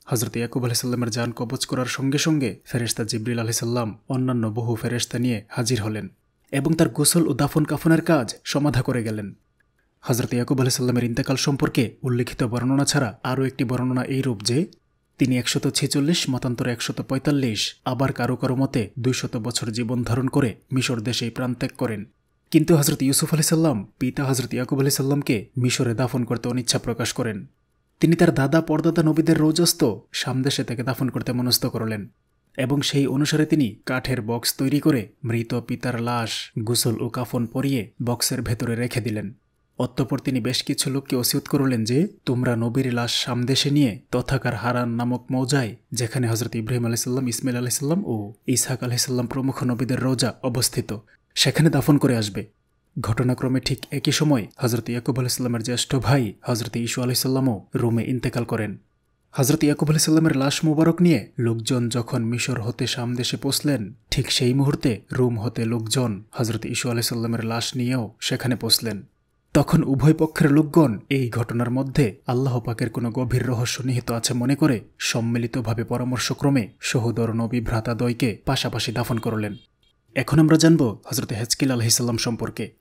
হজরত ইয়াকুব আলাইসাল্লামের যান কবচ করার সঙ্গে সঙ্গে ফেরেস্তা জিব্রিল আলাইসাল্লাম অন্যান্য বহু ফেরেস্তা নিয়ে হাজির হলেন এবং তার গোসল ও দাফন কাফনের কাজ সমাধা করে গেলেন। হজরত ইয়াকুব আলাইসাল্লামের ইন্তেকাল সম্পর্কে উল্লেখিত বর্ণনা ছাড়া আরও একটি বর্ণনা এইরূপ যে, তিনি একশত ছেচল্লিশ, মতান্তরে একশত পঁয়তাল্লিশ, আবার কারও কারও মতে দুইশত বছর জীবন ধারণ করে মিশর দেশেই প্রাণত্যাগ করেন। কিন্তু হজরত ইউসুফ আলাইসাল্লাম, পিতা হজরত ইয়াকুব আলাইসাল্লামকে মিশরে দাফন করতে অনিচ্ছা প্রকাশ করেন। তিনি তার দাদা পরদাদা নবীদের রোজস্ত সামদেশে তাকে দাফন করতে মনস্থ করলেন এবং সেই অনুসারে তিনি কাঠের বক্স তৈরি করে মৃত পিতার লাশ, গুসল ও কাফন পরিয়ে বক্সের ভেতরে রেখে দিলেন। অতঃপর তিনি বেশ কিছু লোককে অসিয়ত করলেন যে, তোমরা নবীর লাশ সামদেশে নিয়ে তথাকার হারান নামক মৌজায়, যেখানে হজরত ইব্রাহিম আলাইসাল্লাম ইসমাইল আলাইসাল্লাম ও ইসহাক আলাইসাল্লাম প্রমুখ নবীদের রোজা অবস্থিত সেখানে দাফন করে আসবে। ঘটনাক্রমে ঠিক একই সময় হজরত ইয়াকুব আলাইসাল্লামের জ্যেষ্ঠ ভাই হজরত ইসু আলাইসাল্লামও রোমে ইন্তেকাল করেন। হজরত ইয়াকুব আলাইসাল্লামের লাশ মুবারক নিয়ে লোকজন যখন মিশর হতে সামদেশে পৌঁছলেন, ঠিক সেই মুহূর্তে রুম হতে লোকজন হজরত ইসু আলাইসাল্লামের লাশ নিয়েও সেখানে পৌঁছলেন। তখন উভয় পক্ষের লোকগণ এই ঘটনার মধ্যে আল্লাহ পাকের কোনো গভীর রহস্য নিহিত আছে মনে করে সম্মিলিতভাবে পরামর্শক্রমে সহোদর নবী ভ্রাতাদয়কে পাশাপাশি দাফন করলেন। এখন আমরা জানব হজরতে হেজকিল আলহিসাল্লাম সম্পর্কে।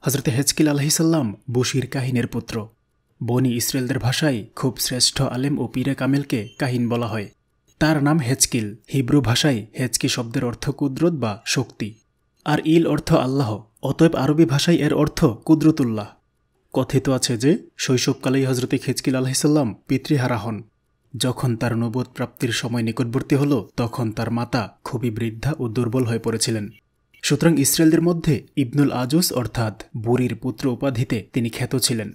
হজরত হেজকিল আলহিসাল্লাম বশির কাহিনের পুত্র। বনি ইসরায়েলদের ভাষায় খুব শ্রেষ্ঠ আলেম ও পীরে কামেলকে কাহিন বলা হয়। তার নাম হেজকিল, হিব্রু ভাষায় হেজকি শব্দের অর্থ কুদরত বা শক্তি। আর ইল অর্থ আল্লাহ, অতএব আরবি ভাষায় এর অর্থ কুদরতুল্লাহ। কথিত আছে যে, শৈশবকালেই হজরতে খেজকিল আলহিসাল্লাম পিতৃহারা হন। যখন তার নবোধ প্রাপ্তির সময় নিকটবর্তী হল, তখন তার মাতা খুবই বৃদ্ধা ও দুর্বল হয়ে পড়েছিলেন। সুতরাং ইসরায়েলদের মধ্যে ইবনুল আজুস অর্থাৎ বুরির পুত্র উপাধিতে তিনি খ্যাত ছিলেন।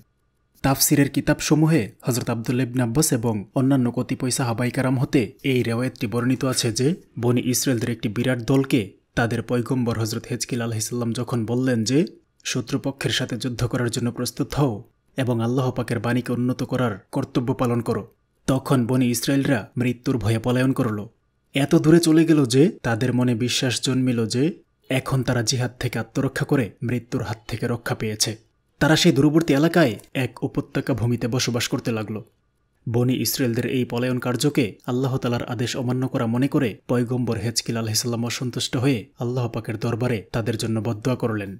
তাফসিরের কিতাবসমূহে হজরত আবদুল্লেবন আব্বাস এবং অন্যান্য কতিপয় সাহাবাইকারাম হতে এই রেওয়ায়তটি বর্ণিত আছে যে, বনি ইসরায়েলদের একটি বিরাট দলকে তাদের পৈগম্বর হজরত হেজকিল আলহিসাল্লাম যখন বললেন যে, শত্রুপক্ষের সাথে যুদ্ধ করার জন্য প্রস্তুত হও এবং আল্লাহ পাকের বাণীকে উন্নত করার কর্তব্য পালন করো। তখন বনি ইসরায়েলরা মৃত্যুর ভয়ে পলায়ন করল। এত দূরে চলে গেল যে তাদের মনে বিশ্বাস জন্মিল যে এখন তারা জিহাদ থেকে আত্মরক্ষা করে মৃত্যুর হাত থেকে রক্ষা পেয়েছে। তারা সেই দূরবর্তী এলাকায় এক উপত্যকা ভূমিতে বসবাস করতে লাগল। বনি ইসরায়েলদের এই পলায়ন কার্যকে আল্লাহ তালার আদেশ অমান্য করা মনে করে পয়গম্বর হেজকিল আলহিসাল্লাম অসন্তুষ্ট হয়ে আল্লাহ পাকের দরবারে তাদের জন্য বদোয়া করলেন।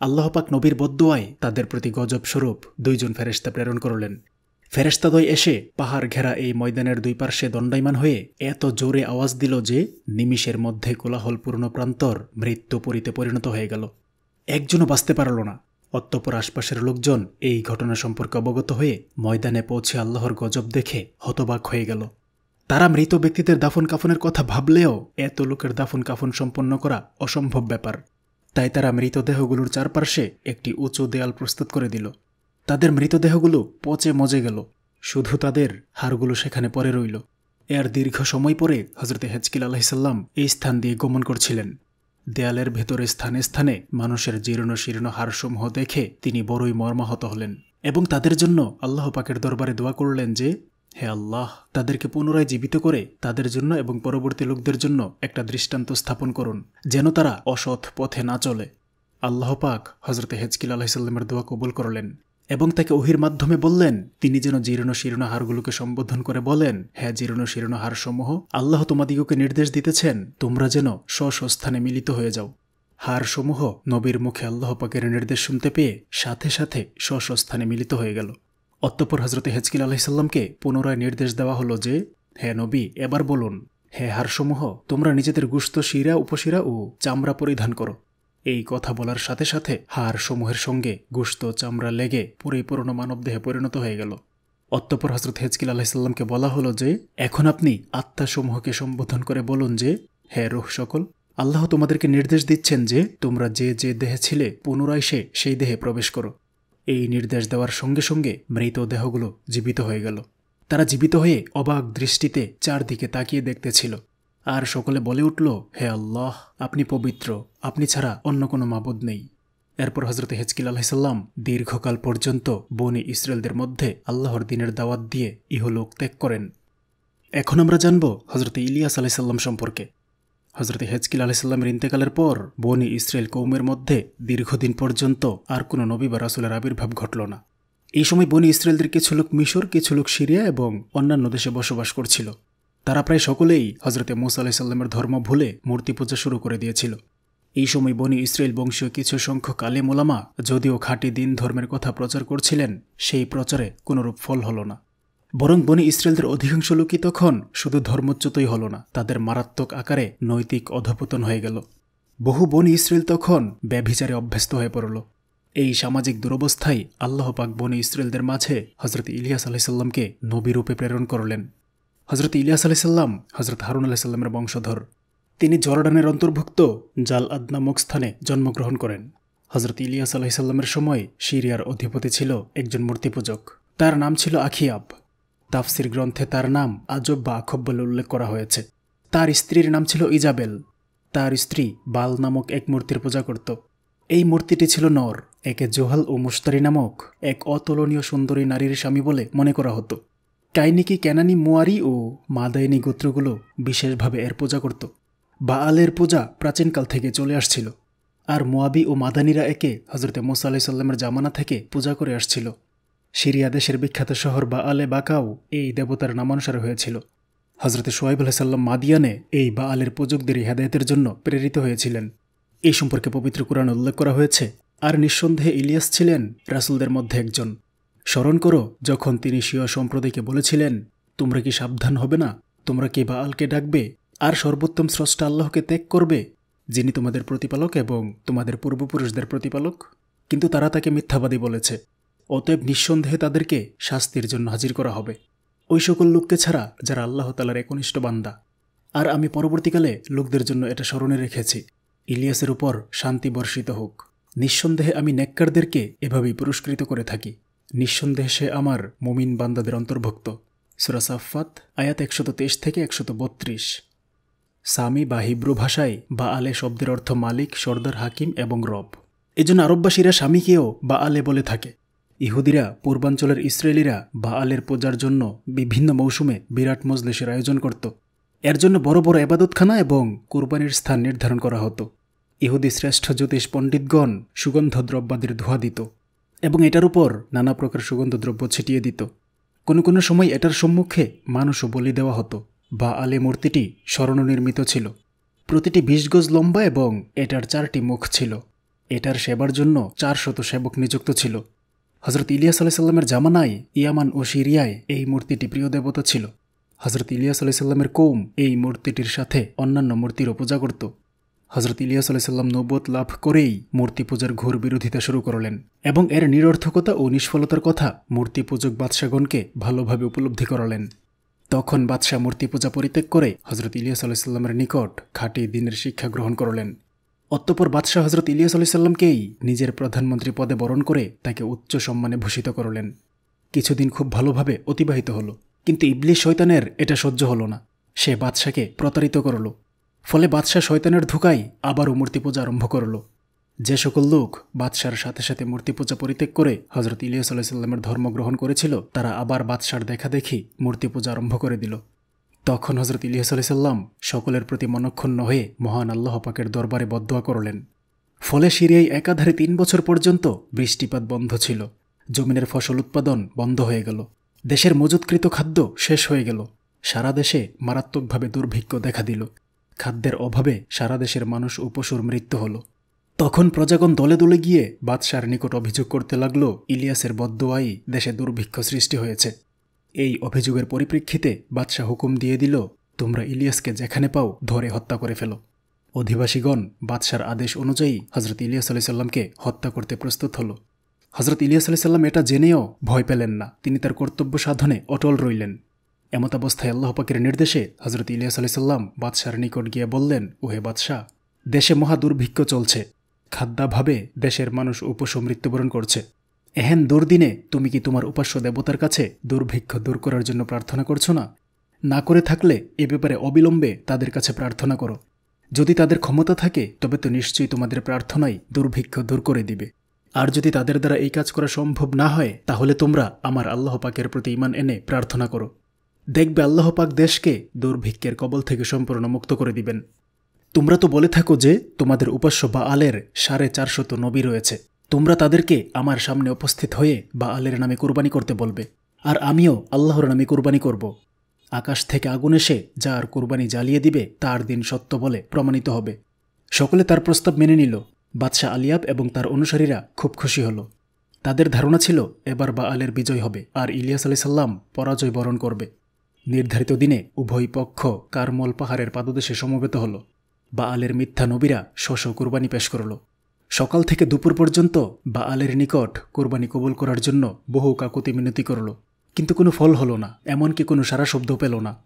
আল্লাহ পাক নবীর বদোয়ায় তাদের প্রতি গজব স্বরূপ দুইজন ফেরেস্তা প্রেরণ করলেন। ফেরেস্তাদয় এসে পাহাড় ঘেরা এই ময়দানের দুই পার্শ্বে দণ্ডায়মান হয়ে এত জোরে আওয়াজ দিল যে নিমিষের মধ্যে কোলাহলপূর্ণ প্রান্তর মৃত্যুপুরীতে পরিণত হয়ে গেল। একজনও বাঁচতে পারল না। অত্যপর আশপাশের লোকজন এই ঘটনা সম্পর্কে অবগত হয়ে ময়দানে পৌঁছে আল্লাহর গজব দেখে হতবাক হয়ে গেল। তারা মৃত ব্যক্তিদের দাফন কাফনের কথা ভাবলেও এত লোকের দাফন কাফন সম্পন্ন করা অসম্ভব ব্যাপার। তাই তারা মৃতদেহগুলোর চারপাশে একটি উঁচু দেয়াল প্রস্তুত করে দিল। তাদের মৃতদেহগুলো পচে মজে গেল। শুধু তাদের হাড়গুলো সেখানে পরে রইল। এর দীর্ঘ সময় পরে হজরত হেজকিল আলাহিসাল্লাম এই স্থান দিয়ে গমন করছিলেন। দেয়ালের ভেতরে স্থানে স্থানে মানুষের জীর্ণ শীর্ণ হারসমূহ দেখে তিনি বড়ই মর্মাহত হলেন এবং তাদের জন্য আল্লাহ পাকের দরবারে দোয়া করলেন যে, হে আল্লাহ, তাদেরকে পুনরায় জীবিত করে তাদের জন্য এবং পরবর্তী লোকদের জন্য একটা দৃষ্টান্ত স্থাপন করুন, যেন তারা অসৎ পথে না চলে। আল্লাহ পাক হজরত হেজকিল আলাহিসাল্লামের দোয়া কবুল করলেন। এবং তাকে ওহির মাধ্যমে বললেন, তিনি যেন জীর্ণ শীর্ণ হারগুলোকে সম্বোধন করে বলেন হ্যাঁ জীর্ণ শীর্ণ হারসমূহ, আল্লাহ তোমাদিগকে নির্দেশ দিতেছেন, তোমরা যেন স্ব স্থানে মিলিত হয়ে যাও। হারসমূহ নবীর মুখে আল্লাহ পাকের নির্দেশ শুনতে পেয়ে সাথে সাথে স্ব স্থানে মিলিত হয়ে গেল। অতঃপর হজরত হেজকিল আলাহিসাল্লামকে পুনরায় নির্দেশ দেওয়া হলো যে, হে নবী, এবার বলুন, হে হারসমূহ, তোমরা নিজেদের গুস্ত শিরা, উপশিরা ও চামড়া পরিধান করো। এই কথা বলার সাথে সাথে হাড় সমূহের সঙ্গে গুস্ত চামড়া লেগে পরিপূর্ণ মানবদেহে পরিণত হয়ে গেল। অত্যপর হজরত হেজকিল আলাহিসাল্লামকে বলা হলো যে, এখন আপনি আত্মাসমূহকে সম্বোধন করে বলুন যে, হে রুহ সকল, আল্লাহ তোমাদেরকে নির্দেশ দিচ্ছেন যে, তোমরা যে যে দেহে ছিলে পুনরায় সে সেই দেহে প্রবেশ করো। এই নির্দেশ দেওয়ার সঙ্গে সঙ্গে মৃত দেহগুলো জীবিত হয়ে গেল। তারা জীবিত হয়ে অবাক দৃষ্টিতে চারদিকে তাকিয়ে দেখতেছিল। আর সকলে বলে উঠল, হে আল্লাহ, আপনি পবিত্র, আপনি ছাড়া অন্য কোনো মাবুদ নেই। এরপর হজরত হেজকিল আলাহিসাল্লাম দীর্ঘকাল পর্যন্ত বনি ইসরায়েলদের মধ্যে আল্লাহর দিনের দাওয়াত দিয়ে ইহলোক ত্যাগ করেন। এখন আমরা জানব হজরত ইলিয়াস আলাইসাল্লাম সম্পর্কে। হজরত হেজকিল আলাইসাল্লামের ইন্তেকালের পর বনি ইসরায়েল কৌমের মধ্যে দীর্ঘদিন পর্যন্ত আর কোনো নবী বা রাসুলের আবির্ভাব ঘটল না। এই সময় বনি ইসরায়েলদের কিছু লোক মিশর, কিছু লোক সিরিয়া এবং অন্যান্য দেশে বসবাস করছিল। তারা প্রায় সকলেই হজরতে মুসা আলাহিসাল্লামের ধর্ম ভুলে মূর্তি পূজা শুরু করে দিয়েছিল। এই সময় বনি ইসরায়েল বংশীয় কিছু সংখ্যক আলে মোলামা যদিও খাঁটি দিন ধর্মের কথা প্রচার করছিলেন, সেই প্রচারে কোনোরূপ ফল হল না। বরং বনি ইসরায়েলদের অধিকাংশ লোকই তখন শুধু ধর্মচ্যুতই হল না, তাদের মারাত্মক আকারে নৈতিক অধপতন হয়ে গেল। বহু বনি ইসরায়েল তখন ব্যভিচারে অভ্যস্ত হয়ে পড়ল। এই সামাজিক দুরবস্থায় আল্লাহ পাক বনি ইসরায়েলদের মাঝে হজরত ইলিয়াস আলাহিসাল্লামকে নবীরূপে প্রেরণ করলেন। হজরত ইলিয়াস আলাইসাল্লাম হজরত হারুন আলাইসাল্লামের বংশধর। তিনি জর্ডানের অন্তর্ভুক্ত জাল আদ নামক স্থানে জন্মগ্রহণ করেন। হজরত ইলিয়াস আলাহিসাল্লামের সময় সিরিয়ার অধিপতি ছিল একজন মূর্তিপূজক। তার নাম ছিল আখিয়াব। তাফসির গ্রন্থে তার নাম আজব বা আখব বলে উল্লেখ করা হয়েছে। তার স্ত্রীর নাম ছিল ইজাবেল। তার স্ত্রী বাল নামক এক মূর্তির পূজা করত। এই মূর্তিটি ছিল নর, একে জোহাল ও মুস্তারি নামক এক অতুলনীয় সুন্দরী নারীর স্বামী বলে মনে করা হতো। কাইনিকি ক্যানানি মোয়ারি ও মাদায়নি গোত্রগুলো বিশেষভাবে এর পূজা করত। বাআলের পূজা প্রাচীনকাল থেকে চলে আসছিল, আর মোয়াবি ও মাদানিরা একে হজরতে মোসা আলাহি সাল্লামের জামানা থেকে পূজা করে আসছিল। সিরিয়া দেশের বিখ্যাত শহর বা আলে বাকাও এই দেবতার নামানুসারে হয়েছিল। হজরতে সোয়াইব আলাহিসাল্লাম মাদিয়ানে এই বা আলের পূজকদের হেদায়তের জন্য প্রেরিত হয়েছিলেন। এই সম্পর্কে পবিত্র কোরআন উল্লেখ করা হয়েছে, আর নিঃসন্দেহে ইলিয়াস ছিলেন রাসুলদের মধ্যে একজন। স্মরণ করো, যখন তিনি শিয়া সম্প্রদায়কে বলেছিলেন, তোমরা কি সাবধান হবে না? তোমরা কি বা আলকে ডাকবে? আর সর্বোত্তম স্রষ্টা আল্লাহকে ত্যাগ করবে? যিনি তোমাদের প্রতিপালক এবং তোমাদের পূর্বপুরুষদের প্রতিপালক? কিন্তু তারা তাকে মিথ্যাবাদী বলেছে। অতএব নিঃসন্দেহে তাদেরকে শাস্তির জন্য হাজির করা হবে। ওই সকল লোককে ছাড়া যারা আল্লাহ তালার একনিষ্ঠ বান্দা। আর আমি পরবর্তীকালে লোকদের জন্য এটা স্মরণে রেখেছি। ইলিয়াসের উপর শান্তি বর্ষিত হোক। নিঃসন্দেহে আমি নেককারদেরকে এভাবেই পুরস্কৃত করে থাকি। নিঃসন্দেহে সে আমার মমিন বান্দাদের অন্তর্ভুক্ত। সুরাসাফাত আয়াত একশত তেইশ থেকে একশত বত্রিশ। সামি বা হিব্রু ভাষায় বা আলে শব্দের অর্থ মালিক, সর্দার, হাকিম এবং রব। এজন্য আরববাসীরা স্বামীকেও বা আলে বলে থাকে। ইহুদিরা, পূর্বাঞ্চলের ইসরায়েলিরা বা আলের পূজার জন্য বিভিন্ন মৌসুমে বিরাট মজলিসের আয়োজন করত। এর জন্য বড় বড় এবাদতখানা এবং কোরবানির স্থান নির্ধারণ করা হতো। ইহুদি শ্রেষ্ঠ জ্যোতিষ পণ্ডিতগণ সুগন্ধ দ্রব্যাদির ধোয়া দিত। এবং এটার উপর নানা প্রকার সুগন্ধ দ্রব্য ছিটিয়ে দিত। কোনো কোনো সময় এটার সম্মুখে মানুষও বলি দেওয়া হতো বা আলে মূর্তিটি স্মরণনির্মিত ছিল। প্রতিটি বিশ গজ লম্বা এবং এটার চারটি মুখ ছিল। এটার সেবার জন্য চারশত সেবক নিযুক্ত ছিল। হজরত ইলিয়াস আলাইসাল্লামের জামানায় ইয়ামান ও সিরিয়ায় এই মূর্তিটি প্রিয় দেবতা ছিল। হজরত ইলিয়াস আলাইসাল্লামের কৌম এই মূর্তিটির সাথে অন্যান্য মূর্তিরও পূজা করত। হজরত ইলিয়াস আলাইসাল্লাম নবত লাভ করেই মূর্তি পূজার ঘোর বিরোধিতা শুরু করলেন এবং এর নিরর্থকতা ও নিষ্ফলতার কথা মূর্তি পূজক বাদশাগণকে ভালোভাবে উপলব্ধি করালেন। তখন বাদশাহ মূর্তি পূজা পরিত্যাগ করে হজরত ইলিয়াস আলাইসাল্লামের নিকট খাঁটি দিনের শিক্ষা গ্রহণ করলেন। অতঃপর বাদশাহ হজরত ইলিয়াস আলাইসাল্লামকেই নিজের প্রধানমন্ত্রী পদে বরণ করে তাকে উচ্চ সম্মানে ভূষিত করলেন। কিছুদিন খুব ভালোভাবে অতিবাহিত হলো, কিন্তু ইবলিশ শৈতানের এটা সহ্য হলো না। সে বাদশাকে প্রতারিত করল। ফলে বাদশাহ শয়তানের ধোকাই আবারও মূর্তি পূজা আরম্ভ করল। যে সকল লোক বাদশার সাথে সাথে মূর্তি পূজা পরিত্যাগ করে হজরত ইলিয়াস আলাইসাল্লামের ধর্ম গ্রহণ করেছিল, তারা আবার বাদশার দেখা দেখি মূর্তি পূজা আরম্ভ করে দিল। তখন হজরত ইলিয়াস আলাইসাল্লাম সকলের প্রতি মনক্ষুণ্ণ হয়ে মহান আল্লাহ পাকের দরবারে বদোয়া করলেন। ফলে সিরিয়ায় একাধারে তিন বছর পর্যন্ত বৃষ্টিপাত বন্ধ ছিল। জমিনের ফসল উৎপাদন বন্ধ হয়ে গেল। দেশের মজুতকৃত খাদ্য শেষ হয়ে গেল। সারা দেশে মারাত্মকভাবে দুর্ভিক্ষ দেখা দিল। খাদ্যের অভাবে সারা দেশের মানুষ ও মৃত্যু হল। তখন প্রজাগণ দলে দলে গিয়ে বাদশার নিকট অভিযোগ করতে লাগল, ইলিয়াসের বদোয়াই দেশে দুর্ভিক্ষ সৃষ্টি হয়েছে। এই অভিযোগের পরিপ্রেক্ষিতে বাদশাহ হুকুম দিয়ে দিল, তোমরা ইলিয়াসকে যেখানে পাও ধরে হত্যা করে ফেলো। অধিবাসীগণ বাদশার আদেশ অনুযায়ী হজরত ইলিয়াস আলি সাল্লামকে হত্যা করতে প্রস্তুত হল। হজরত ইলিয়াস আলি সাল্লাম এটা জেনেও ভয় পেলেন না। তিনি তার কর্তব্য সাধনে অটল রইলেন। এমতাবস্থায় আল্লাহ পাকের নির্দেশে হজরত ইলিয়াস আলি সাল্লাম বাদশার নিকট গিয়ে বললেন, ওহে বাদশাহ, দেশে মহা দুর্ভিক্ষ চলছে। খাদ্যাভাবে দেশের মানুষ উপস মৃত্যুবরণ করছে। এহেন দুর্দিনে তুমি কি তোমার উপাস্য দেবতার কাছে দুর্ভিক্ষ দূর করার জন্য প্রার্থনা করছ না? না করে থাকলে এ ব্যাপারে অবিলম্বে তাদের কাছে প্রার্থনা করো। যদি তাদের ক্ষমতা থাকে, তবে তো নিশ্চয়ই তোমাদের প্রার্থনাই দুর্ভিক্ষ দূর করে দিবে। আর যদি তাদের দ্বারা এই কাজ করা সম্ভব না হয়, তাহলে তোমরা আমার আল্লাহ পাকের প্রতি ইমান এনে প্রার্থনা করো। দেখবে আল্লাহ পাক দেশকে দুর্ভিক্ষের কবল থেকে সম্পূর্ণ মুক্ত করে দিবেন। তোমরা তো বলে থাকো যে তোমাদের উপাস্য বা আলের সাড়ে চারশত নবী রয়েছে। তোমরা তাদেরকে আমার সামনে উপস্থিত হয়ে বা আলের নামে কোরবানি করতে বলবে। আর আমিও আল্লাহর নামে কোরবানি করব। আকাশ থেকে আগুন এসে যার কোরবানি জ্বালিয়ে দিবে, তার দিন সত্য বলে প্রমাণিত হবে। সকলে তার প্রস্তাব মেনে নিল। বাদশাহ আলিয়াব এবং তার অনুসারীরা খুব খুশি হল। তাদের ধারণা ছিল, এবার বা আলের বিজয় হবে, আর ইলিয়াস আলি সাল্লাম পরাজয় বরণ করবে। নির্ধারিত দিনে উভয় পক্ষ কারমল পাহাড়ের পাদদেশে সমবেত হল। বা আলের মিথ্যা নবীরা শশ কোরবানি পেশ করল। সকাল থেকে দুপুর পর্যন্ত বা আলের নিকট কোরবানি কবুল করার জন্য বহু কাকুতি মিনতি করল। কিন্তু কোনো ফল হলো না, এমনকি কোনো সারা শব্দ পেল না।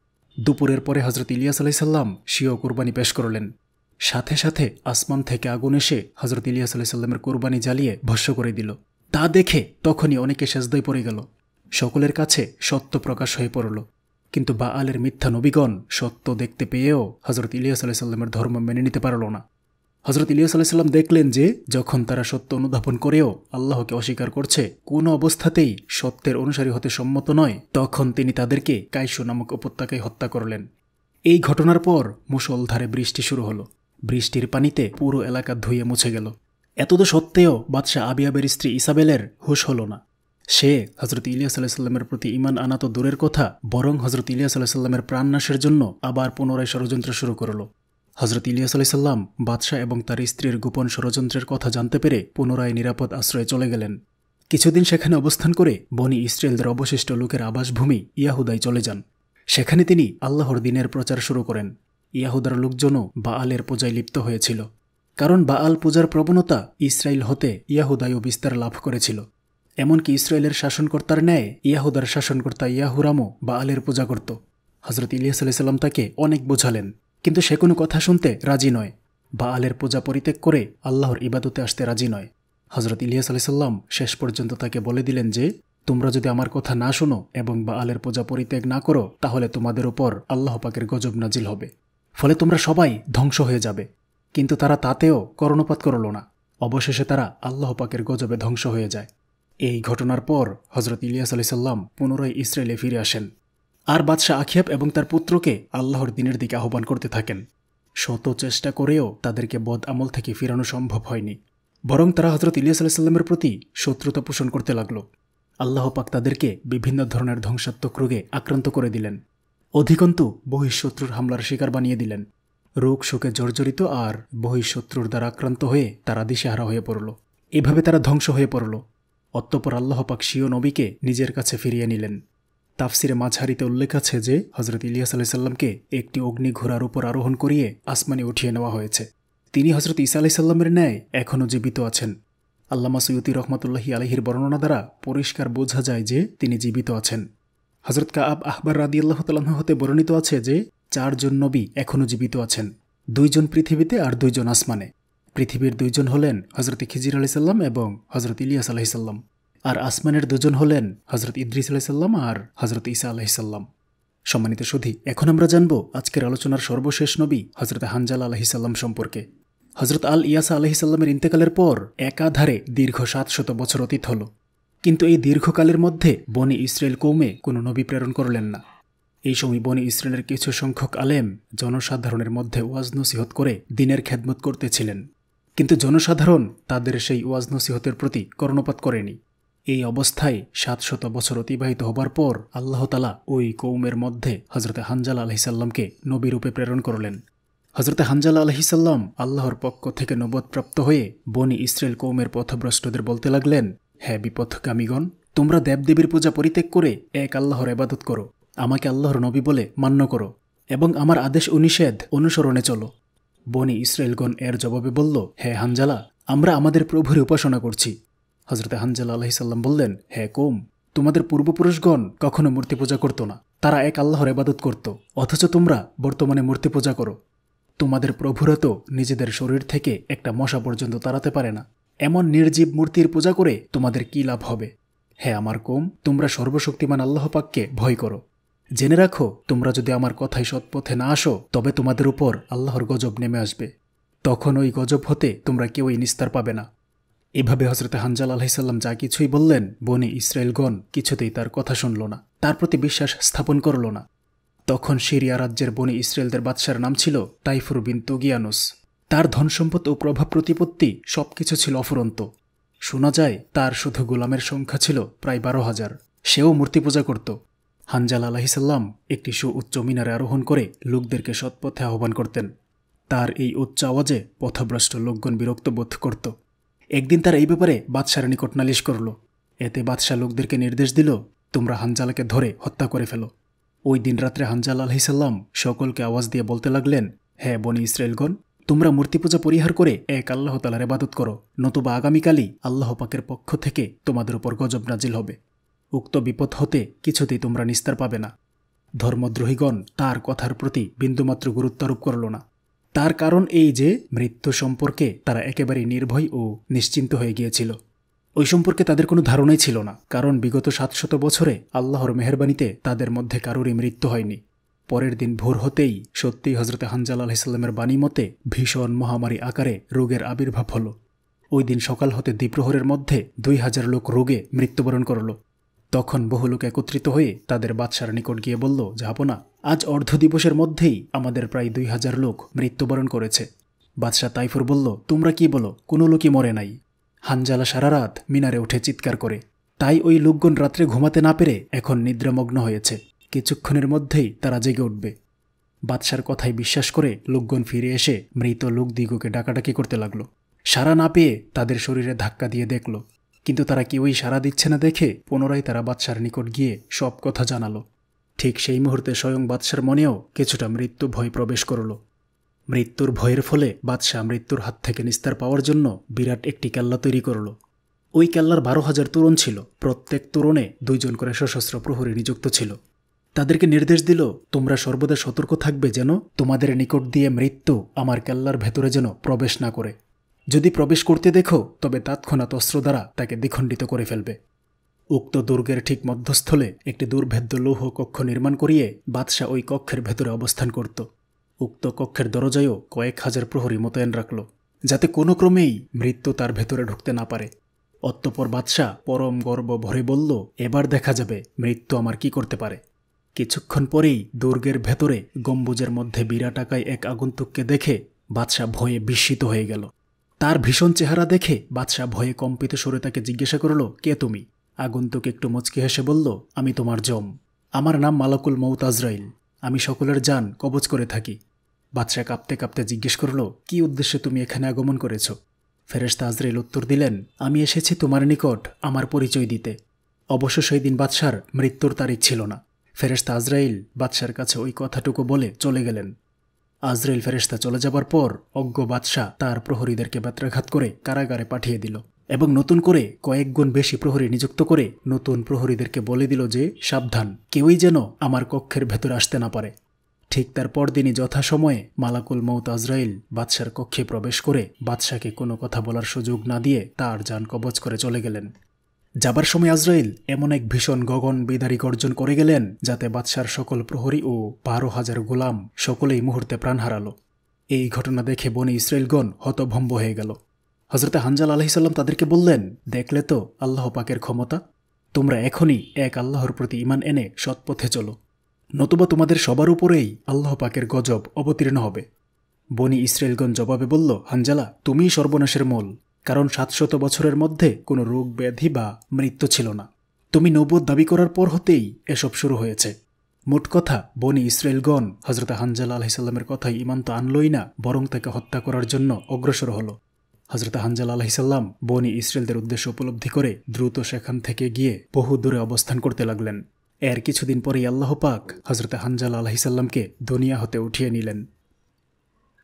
দুপুরের পরে হজরত ইলিয়াস আলাইসাল্লাম স্বীয় কোরবানি পেশ করলেন। সাথে সাথে আসমান থেকে আগুন এসে হজরত ইলিয়াস আলাইসাল্লামের কোরবানি জ্বালিয়ে ভস্য করে দিল। তা দেখে তখনই অনেকে সেজদায় পড়ে গেল। সকলের কাছে সত্য প্রকাশ হয়ে পড়ল। কিন্তু বা আলের মিথ্যা নবীগণ সত্য দেখতে পেয়েও হজরত ইলিয়াস আলাইসাল্লামের ধর্ম মেনে নিতে পারল না। হজরত ইলিয়াস আলাইসাল্লাম দেখলেন যে, যখন তারা সত্য অনুধাবন করেও আল্লাহকে অস্বীকার করছে, কোনো অবস্থাতেই সত্যের অনুসারী হতে সম্মত নয়, তখন তিনি তাদেরকে কাইশু নামক উপত্যকায় হত্যা করলেন। এই ঘটনার পর মুসলধারে বৃষ্টি শুরু হলো। বৃষ্টির পানিতে পুরো এলাকা ধুয়ে মুছে গেল। এতদ সত্ত্বেও বাদশাহ আবিয়াবের স্ত্রী ইসাবেলের হুশ হল না। সে হজরত ইলিয়াস আলাহিসাল্লামের প্রতি ইমান আনা তো দূরের কথা, বরং হজরত ইলিয়াস আলাহিসাল্লামের প্রাণনাশের জন্য আবার পুনরায় ষড়যন্ত্র শুরু করল। হজরত ইলিয়াস আলাইসাল্লাম বাদশাহ এবং তার স্ত্রীর গোপন ষড়যন্ত্রের কথা জানতে পেরে পুনরায় নিরাপদ আশ্রয়ে চলে গেলেন। কিছুদিন সেখানে অবস্থান করে বনি ইসরায়েলদের অবশিষ্ট লোকের আবাসভূমি ইয়াহুদায় চলে যান। সেখানে তিনি আল্লাহর দিনের প্রচার শুরু করেন। ইয়াহুদার লোকজনও বাআলের পূজায় লিপ্ত হয়েছিল। কারণ বাআল পূজার প্রবণতা ইসরায়েল হতে ইয়াহুদায়ও বিস্তার লাভ করেছিল। এমনকি ইসরায়েলের শাসনকর্তার ন্যায় ইয়াহুদার শাসনকর্তা ইয়াহুরামও বাআলের পূজা করত। হজরত ইলিয়াস আলাইসাল্লাম তাকে অনেক বোঝালেন, কিন্তু সে কোনো কথা শুনতে রাজি নয়। বা আলের পূজা পরিত্যাগ করে আল্লাহর ইবাদতে আসতে রাজি নয়। হজরত ইলিয়াস আলাইসাল্লাম শেষ পর্যন্ত তাকে বলে দিলেন যে, তোমরা যদি আমার কথা না শোনো এবং বা আলের পূজা পরিত্যাগ না করো, তাহলে তোমাদের ওপর আল্লাহ পাকের গজব নাজিল হবে। ফলে তোমরা সবাই ধ্বংস হয়ে যাবে। কিন্তু তারা তাতেও কর্ণপাত করল না। অবশেষে তারা আল্লাহ পাকের গজবে ধ্বংস হয়ে যায়। এই ঘটনার পর হজরত ইলিয়াস আলাইসাল্লাম পুনরায় ইসরায়েলে ফিরে আসেন। আর বাদশাহ আখিয়াব এবং তার পুত্রকে আল্লাহর দিনের দিকে আহ্বান করতে থাকেন। শত চেষ্টা করেও তাদেরকে বদ আমল থেকে ফিরানো সম্ভব হয়নি। বরং তারা হজরত ইলিয়াস আলাইসাল্লামের প্রতি শত্রুতা পোষণ করতে লাগল। আল্লাহ পাক তাদেরকে বিভিন্ন ধরনের ধ্বংসাত্মক রোগে আক্রান্ত করে দিলেন। অধিকন্তু বহিঃশত্রুর হামলার শিকার বানিয়ে দিলেন। রোগ শোকে জর্জরিত আর বহিঃশত্রুর দ্বারা আক্রান্ত হয়ে তারা দিশেহারা হয়ে পড়ল। এভাবে তারা ধ্বংস হয়ে পড়ল। অত্যপর আল্লাহ পাক শিও নবীকে নিজের কাছে ফিরিয়ে নিলেন। তাফসিরে মাঝহারিতে উল্লেখ আছে যে হজরত ইলিয়াস আলাইসাল্লামকে একটি অগ্নি ঘোড়ার উপর আরোহণ করিয়ে আসমানে উঠিয়ে নেওয়া হয়েছে। তিনি হজরত ইসা আলাইসাল্লামের ন্যায় এখনও জীবিত আছেন। আল্লামা সৈয়দি রহমতুল্লাহি আলহির বর্ণনা দ্বারা পরিষ্কার বোঝা যায় যে, তিনি জীবিত আছেন। হজরত কাআব আহবার রাদি আল্লাহ তাল্লাহ হতে বর্ণিত আছে যে, চারজন নবী এখনও জীবিত আছেন। দুইজন পৃথিবীতে আর দুইজন আসমানে। পৃথিবীর দুইজন হলেন হজরত খিজির আলাইসাল্লাম এবং হজরত ইলিয়াস আলাহিসাল্লাম আর আসমানের দুজন হলেন হজরত ইদ্রিস আলাইসাল্লাম আর হজরত ইসা আলাহিসাল্লাম সম্মানিত সুধী, এখন আমরা জানব আজকের আলোচনার সর্বশেষ নবী হজরত হানজাল আলহিসাল্লাম সম্পর্কে। হজরত আল ইয়াসা আলহিসাল্লামের ইন্তেকালের পর একাধারে দীর্ঘ সাতশত বছর অতীত হল। কিন্তু এই দীর্ঘকালের মধ্যে বনি ইসরায়েল কৌমে কোনো নবী প্রেরণ করলেন না। এই সময় বনি ইসরায়েলের কিছু সংখ্যক আলেম জনসাধারণের মধ্যে ওয়াজ নসিহত করে দিনের খেদমত করতেছিলেন। কিন্তু জনসাধারণ তাদের সেই ওয়াজ নসিহতের প্রতি কর্ণপাত করেনি। এই অবস্থায় সাতশত বছর অতিবাহিত হবার পর আল্লাহতালা ওই কৌমের মধ্যে হজরতে হানজাল আলহিসাল্লামকে নবীরূপে প্রেরণ করলেন। হজরতে হানজাল আলহিসাল্লাম আল্লাহর পক্ষ থেকে নবদপ্রাপ্ত হয়ে বনি ইসরায়েল কৌমের পথভ্রষ্টদের বলতে লাগলেন হ্যাঁ বিপথগামীগণ, তোমরা দেবদেবীর পূজা পরিত্যাগ করে এক আল্লাহর এবাদত করো। আমাকে আল্লাহর নবী বলে মান্য করো এবং আমার আদেশ অনুষেধ অনুসরণে চলো। বনি ইসরায়েলগণ এর জবাবে বলল, হে হানজালা, আমরা আমাদের প্রভুর উপাসনা করছি। হজরতে হানজালা আলহিসাল্লাম বললেন, হে কোম তোমাদের পূর্বপুরুষগণ কখনো মূর্তি পূজা করতো না। তারা এক আল্লাহর এবাদত করত, অথচ তোমরা বর্তমানে মূর্তি পূজা করো। তোমাদের প্রভুরা তো নিজেদের শরীর থেকে একটা মশা পর্যন্ত তাড়াতে পারে না। এমন নির্জীব মূর্তির পূজা করে তোমাদের কি লাভ হবে? হ্যাঁ আমার কোম তোমরা সর্বশক্তিমান আল্লাহ পাককে ভয় করো। জেনে রাখো, তোমরা যদি আমার কথায় সৎপথে না আসো, তবে তোমাদের উপর আল্লাহর গজব নেমে আসবে। তখন ওই গজব হতে তোমরা কেউই নিস্তার পাবে না। এভাবে হজরতে হানজাল আলহিসাল্লাম যা কিছুই বললেন, বনে ইসরায়েলগণ কিছুতেই তার কথা শুনল না, তার প্রতি বিশ্বাস স্থাপন করল না। তখন সিরিয়া রাজ্যের বনে ইসরায়েলদের বাদশার নাম ছিল তাইফুর বিন তুগিয়ানুস। তার ধনসম্পদ ও প্রভাব প্রতিপত্তি সবকিছু ছিল অফুরন্ত। শোনা যায়, তার শুধু গোলামের সংখ্যা ছিল প্রায় বারো হাজার। সেও মূর্তি পূজা করত। হানজাল আলাহিসাল্লাম একটি সুউচ্চ মিনারে আরোহণ করে লোকদেরকে সৎপথে আহ্বান করতেন। তার এই উচ্চ আওয়াজে পথভ্রষ্ট লোকগণ বিরক্ত বোধ করত। একদিন তার এই ব্যাপারে বাদশার নিকট নালিশ করল। এতে বাদশাহ লোকদেরকে নির্দেশ দিল, তোমরা হানজালাকে ধরে হত্যা করে ফেলো। ওই দিন রাত্রে হানজাল আলহিসাল্লাম সকলকে আওয়াজ দিয়ে বলতে লাগলেন হ্যাঁ বনি ইসরায়েলগণ, তোমরা মূর্তি পূজা পরিহার করে এক আল্লাহ তালার এবাদত করো, নতুবা আগামীকালই আল্লাহ পাকের পক্ষ থেকে তোমাদের উপর গজব নাজিল হবে। উক্ত বিপদ হতে কিছুতেই তোমরা নিস্তার পাবে না। ধর্মদ্রোহীগণ তার কথার প্রতি বিন্দুমাত্র গুরুত্বারোপ করল না। তার কারণ এই যে, মৃত্যু সম্পর্কে তারা একেবারে নির্ভয় ও নিশ্চিন্ত হয়ে গিয়েছিল। ওই সম্পর্কে তাদের কোনো ধারণাই ছিল না, কারণ বিগত সাতশত বছরে আল্লাহর মেহরবানিতে তাদের মধ্যে কারোরই মৃত্যু হয়নি। পরের দিন ভোর হতেই সত্যিই হজরতে হানজাল আলাহিসাল্লামের বাণী মতে ভীষণ মহামারী আকারে রোগের আবির্ভাব হল। ওই দিন সকাল হতে দ্বীপ্রহরের মধ্যে দুই হাজার লোক রোগে মৃত্যুবরণ করল। তখন বহু লোক একত্রিত হয়ে তাদের বাদশার নিকট গিয়ে বলল না আজ অর্ধ দিবসের মধ্যেই আমাদের প্রায় দুই হাজার লোক মৃত্যুবরণ করেছে। বাদশাহ তাইফুর বলল, তোমরা কি বলো, কোনো লোকই মরে নাই। হানজালা সারা রাত মিনারে উঠে চিৎকার করে। তাই ওই লোকগণ রাত্রে ঘুমাতে না পেরে এখন নিদ্রামগ্ন হয়েছে। কিছুক্ষণের মধ্যেই তারা জেগে উঠবে। বাদশার কথায় বিশ্বাস করে লোকগণ ফিরে এসে মৃত লোক দিগকে ডাকাডাকি করতে লাগল। সারা না পেয়ে তাদের শরীরে ধাক্কা দিয়ে দেখল। কিন্তু তারা কেউই সারা দিচ্ছে না দেখে পুনরায় তারা বাদশার নিকট গিয়ে সব কথা জানালো। ঠিক সেই মুহূর্তে স্বয়ং বাদশার মনেও কিছুটা মৃত্যু ভয় প্রবেশ করল। মৃত্যুর ভয়ের ফলে বাদশাহ মৃত্যুর হাত থেকে নিস্তার পাওয়ার জন্য বিরাট একটি কেল্লা তৈরি করল। ওই কেল্লার বারো হাজার তরুণ ছিল। প্রত্যেক তরুণে দুইজন করে সশস্ত্র প্রহরী নিযুক্ত ছিল। তাদেরকে নির্দেশ দিল, তোমরা সর্বদা সতর্ক থাকবে যেন তোমাদের নিকট দিয়ে মৃত্যু আমার কেল্লার ভেতরে যেন প্রবেশ না করে। যদি প্রবেশ করতে দেখো, তবে তৎক্ষণাৎ অস্ত্র দ্বারা তাকে দ্বিখণ্ডিত করে ফেলবে। উক্ত দুর্গের ঠিক মধ্যস্থলে একটি দুর্ভেদ্য লৌহ কক্ষ নির্মাণ করিয়ে বাদশাহ ওই কক্ষের ভেতরে অবস্থান করত। উক্ত কক্ষের দরজায়ও কয়েক হাজার প্রহরী মোতায়েন রাখল, যাতে কোনো ক্রমেই মৃত্যু তার ভেতরে ঢুকতে না পারে। অত্যপর বাদশাহ পরম গর্ব ভরে বলল, এবার দেখা যাবে মৃত্যু আমার কি করতে পারে। কিছুক্ষণ পরেই দুর্গের ভেতরে গম্বুজের মধ্যে বিরাটাকায় এক আগন্তুককে দেখে বাদশাহ ভয়ে বিস্মিত হয়ে গেল। তার ভীষণ চেহারা দেখে বাদশাহ ভয়ে কম্পিত সরে তাকে জিজ্ঞাসা করল, কে তুমি? আগন্তুক একটু মুচকি হেসে বলল, আমি তোমার জম। আমার নাম মালাকুল মৌত আজরাইল। আমি সকলের যান কবচ করে থাকি। বাদশাহ কাঁপতে কাঁপতে জিজ্ঞেস করল, কি উদ্দেশ্যে তুমি এখানে আগমন করেছ? ফেরেশতা আজরাইল উত্তর দিলেন, আমি এসেছি তোমার নিকট আমার পরিচয় দিতে। অবশ্য সেই দিন বাদশার মৃত্যুর তারিখ ছিল না। ফেরেশতা আজরাইল বাদশার কাছে ওই কথাটুকু বলে চলে গেলেন। আজরাইল ফেরেশতা চলে যাবার পর অজ্ঞ বাদশাহ তার প্রহরীদেরকে বেত্রাঘাত করে কারাগারে পাঠিয়ে দিল এবং নতুন করে কয়েক গুণ বেশি প্রহরী নিযুক্ত করে নতুন প্রহরীদেরকে বলে দিল যে, সাবধান, কেউই যেন আমার কক্ষের ভেতরে আসতে না পারে। ঠিক তার পরদিনই যথাসময়ে মালাকুল মৌত আজরাইল বাদশার কক্ষে প্রবেশ করে বাদশাকে কোনো কথা বলার সুযোগ না দিয়ে তার যান কবচ করে চলে গেলেন। যাবার সময় আজরাইল এমন এক ভীষণ গগন বেদারি গর্জন করে গেলেন যাতে বাদশার সকল প্রহরী ও বারো হাজার গোলাম সকলেই মুহূর্তে প্রাণ হারালো। এই ঘটনা দেখে বনে ইসরায়েলগণ হতভম্ব হয়ে গেল। হজরতে হানজাল আলহিসাল্লাম তাদেরকে বললেন, দেখলে তো আল্লাহ পাকের ক্ষমতা? তোমরা এখনই এক আল্লাহর প্রতি ইমান এনে সৎপথে চলো। নতুবা তোমাদের সবার উপরেই আল্লাহ পাকের গজব অবতীর্ণ হবে। বনি ইসরায়েলগঞ্জ জবাবে বলল, হানজালা, তুমিই সর্বনাশের মূল। কারণ সাতশত বছরের মধ্যে কোনো রোগ ব্যাধি বা মৃত্যু ছিল না। তুমি নবদ দাবি করার পর হতেই এসব শুরু হয়েছে। মোট কথা, বনি ইসরায়েলগণ হজরত হানজাল আলহিসাল্লামের কথাই ইমান তো আনলই না, বরং তাকে হত্যা করার জন্য অগ্রসর হল। হজরত হানজাল আলহিসাল্লাম বনি ইসরায়েলদের উদ্দেশ্য উপলব্ধি করে দ্রুত সেখান থেকে গিয়ে বহু দূরে অবস্থান করতে লাগলেন। এর কিছুদিন পরেই আল্লাহ পাক হজরত হানজাল আলহিসাল্লামকে দুনিয়া হতে উঠিয়ে নিলেন।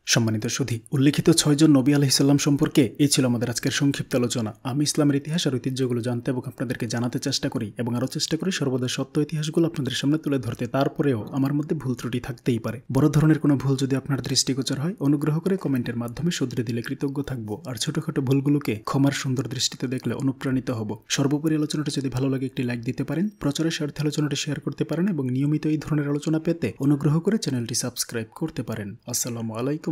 সম্মানিত সুধী, উল্লিখিত ছয়জন নবী আলহিসাল্লাম সম্পর্কে এই ছিল আমাদের আজকের সংক্ষিপ্ত আলোচনা। আমি ইসলামের ইতিহাস আর ঐতিহ্যগুলো জানতে এবং আপনাদেরকে জানাতে চেষ্টা করি এবং আরও চেষ্টা করি সর্বদা সত্য ইতিহাসগুলো আপনাদের সামনে তুলে ধরতে। তারপরেও আমার মধ্যে ভুল ত্রুটি থাকতেই পারে। বড় ধরনের কোনো ভুল যদি আপনার দৃষ্টিগোচর হয়, অনুগ্রহ করে কমেন্টের মাধ্যমে শুধরে দিলে কৃতজ্ঞ থাকব। আর ছোটখাটো ভুলগুলোকে ক্ষমার সুন্দর দৃষ্টিতে দেখলে অনুপ্রাণিত হব। সর্বোপরি আলোচনাটা যদি ভালো লাগে, একটি লাইক দিতে পারেন, প্রচারের স্বার্থে আলোচনাটি শেয়ার করতে পারেন এবং নিয়মিত এই ধরনের আলোচনা পেতে অনুগ্রহ করে চ্যানেলটি সাবস্ক্রাইব করতে পারেন। আসসালামু আলাইকুম